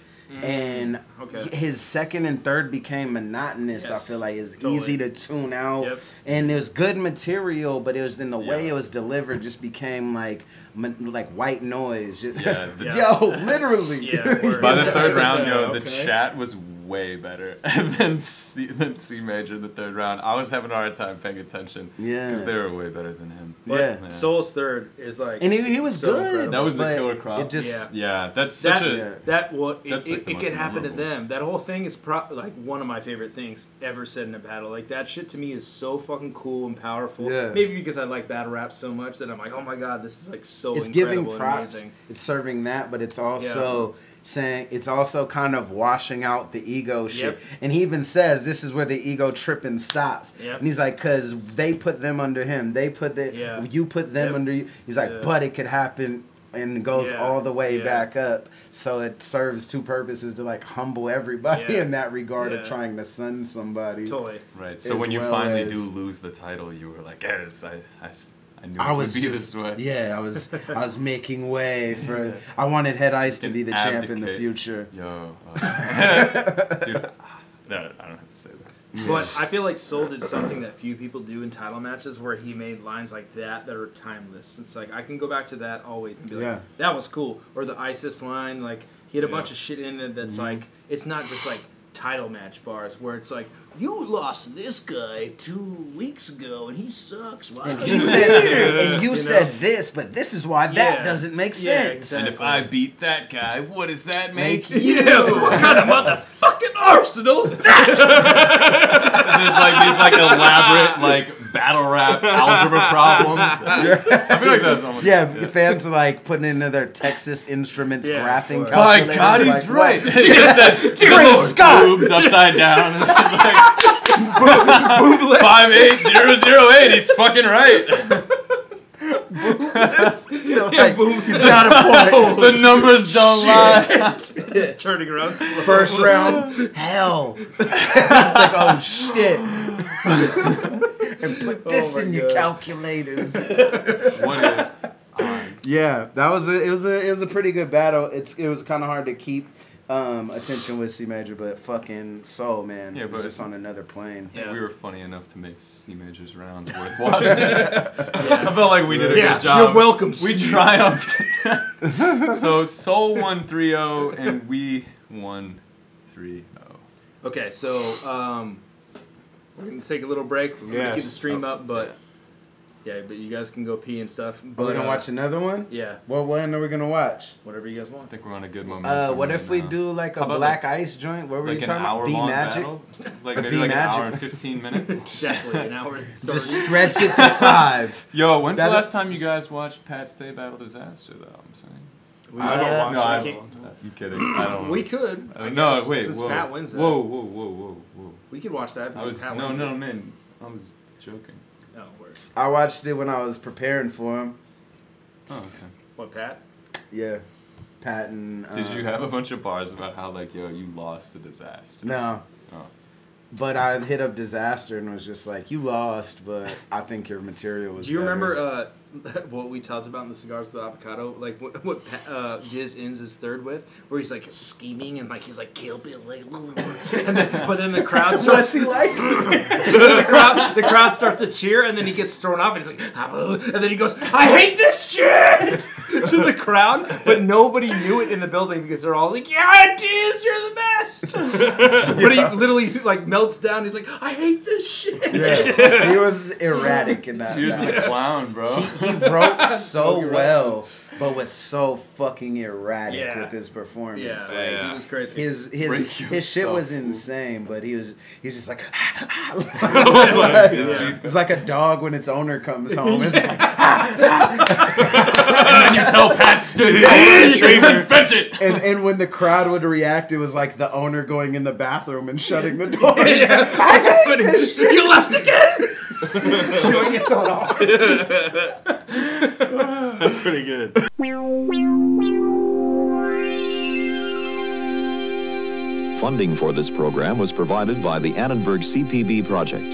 And Mm. Okay. his second and third became monotonous. Yes, I feel like it's totally. easy to tune out, Yep. and it was good material, but it was in the way it was delivered just became like like white noise. Yeah, Yeah. Yo, literally. Yeah. By the third round, yo, the chat was way better than Cee, than Cee Major in the third round. I was having a hard time paying attention. Yeah. Because they were way better than him. But Yeah. Soul's third is like and he, he was so good. incredible. That was the killer crop. It just Yeah, that's such that, a. that well, it, that's, like, it, the it could happen to them. That whole thing is pro- like one of my favorite things ever said in a battle. Like that shit to me is so fucking cool and powerful. Yeah. Maybe because I like battle rap so much that I'm like, oh my god, this is like so it's incredible giving and props. amazing. It's serving that, but it's also saying it's also kind of washing out the ego shit. Yep. And he even says this is where the ego tripping stops. Yep. And he's like, cause they put them under him. They put the Yeah. you put them Yep. under you. He's like, Yeah. but it could happen. And it goes Yeah. all the way Yeah. back up, so it serves two purposes to like humble everybody Yeah. in that regard Yeah. of trying to sun somebody. Totally. Right. So when you well finally as- do lose the title, you were like, yes, I, I, s- I knew I it was would be just, this way. yeah, I was, I was making way for. I wanted Head Ice to be the champ in the future. Yo. uh, dude, no, I don't have to say that. But I feel like Soul did something that few people do in title matches where he made lines like that that are timeless. It's like I can go back to that always and be like, Yeah. that was cool. Or the ISIS line, like he had a Yeah. bunch of shit in it that's like it's not just like title match bars where it's like you lost this guy two weeks ago and he sucks. Why And he you said, and you, know? said this, but this is why that doesn't make Yeah, sense. And if. I beat that guy, what does that make? Make you, what kind of motherfucking arsenal's that? There's like these like elaborate like battle rap algebra problems. I feel like that's almost Yeah, fans are like putting into their Texas Instruments Yeah, graphing or- My. God, he's like, right. what? It just says Great Scott! boobs upside down. It's just like five eight zero zero eight. He's fucking right. You know, like, he's got a point. the numbers don't lie. Just turning around slow. First round, hell. it's like, oh shit. And put this Oh my in your God. calculators. What if Yeah, that was a it was a it was a pretty good battle. It's it was kind of hard to keep um, attention with Cee Major, but fucking Soul man, Yeah, yeah, but- just on another plane. Yeah. we were funny enough to make Cee Major's round worth watching? I felt like we did a Yeah, good job. you're welcome, We triumphed. so Soul won 3-0 and we won oh. 3-0. Okay, so um, we're gonna take a little break. We're gonna keep the Yes. stream up, but yeah, but you guys can go pee and stuff. Are But we're gonna uh, watch another one? Yeah, What one are we gonna watch? whatever you guys want. I think we're on a good Uh, momentum. what if we now. do like a about black ice joint? What were like you talking about? B Magic. battle? Like A maybe Be like Magic? an hour and 15 minutes? Exactly an hour. and Just stretch it to five. Yo, when's the That'll- last time you guys watched Pat Stay Battle Dizaster though? I'm saying. We, I don't uh, watch No, it. I, can't- you kidding? I don't. we could. Uh, I no, guess, wait. Since whoa. Pat wins that, Whoa, whoa, whoa, whoa, whoa. we could watch that. I was Pat no, wins no, it. man. I was joking. Oh, worse. I watched it when I was preparing for him. Oh, okay. What Pat? Yeah, Patton. Did uh, you have a bunch of bars about how like yo you lost to Dizaster? No. Oh. But I hit up Dizaster and was just like, "You lost, but I think your material was." Do you better." remember uh, what we talked about in the cigars with avocado? Like what, what Pat- uh, Diz ends his third with, where he's like scheming and like he's like Kill Bill, like, and then, but then the crowd starts. What's he like? the crowd, the crowd starts to cheer, and then he gets thrown off, and he's like, and then he goes, "I hate this shit!" to the crowd, but nobody knew it in the building because they're all like, "Yeah, Diz, you're the best!" but he literally like melts down. He's like, "I hate this shit." Yeah. he was erratic in that. Tears battle. the clown, bro. he wrote so well, but was so fucking erratic Yeah. with his performance. Yeah, Like, Yeah. he was crazy. his his Break his shit was fool. insane, but he was he was just like Yeah. it's like a dog when its owner comes home. It's just like, and then you tell Pat stood there retriever, fetch it. and and when the crowd would react, it was like the owner going in the bathroom and shutting the door. Yeah. like, I take this shit. you left again. Chewing its own arm. That's pretty good. Funding for this program was provided by the Annenberg CPB Project.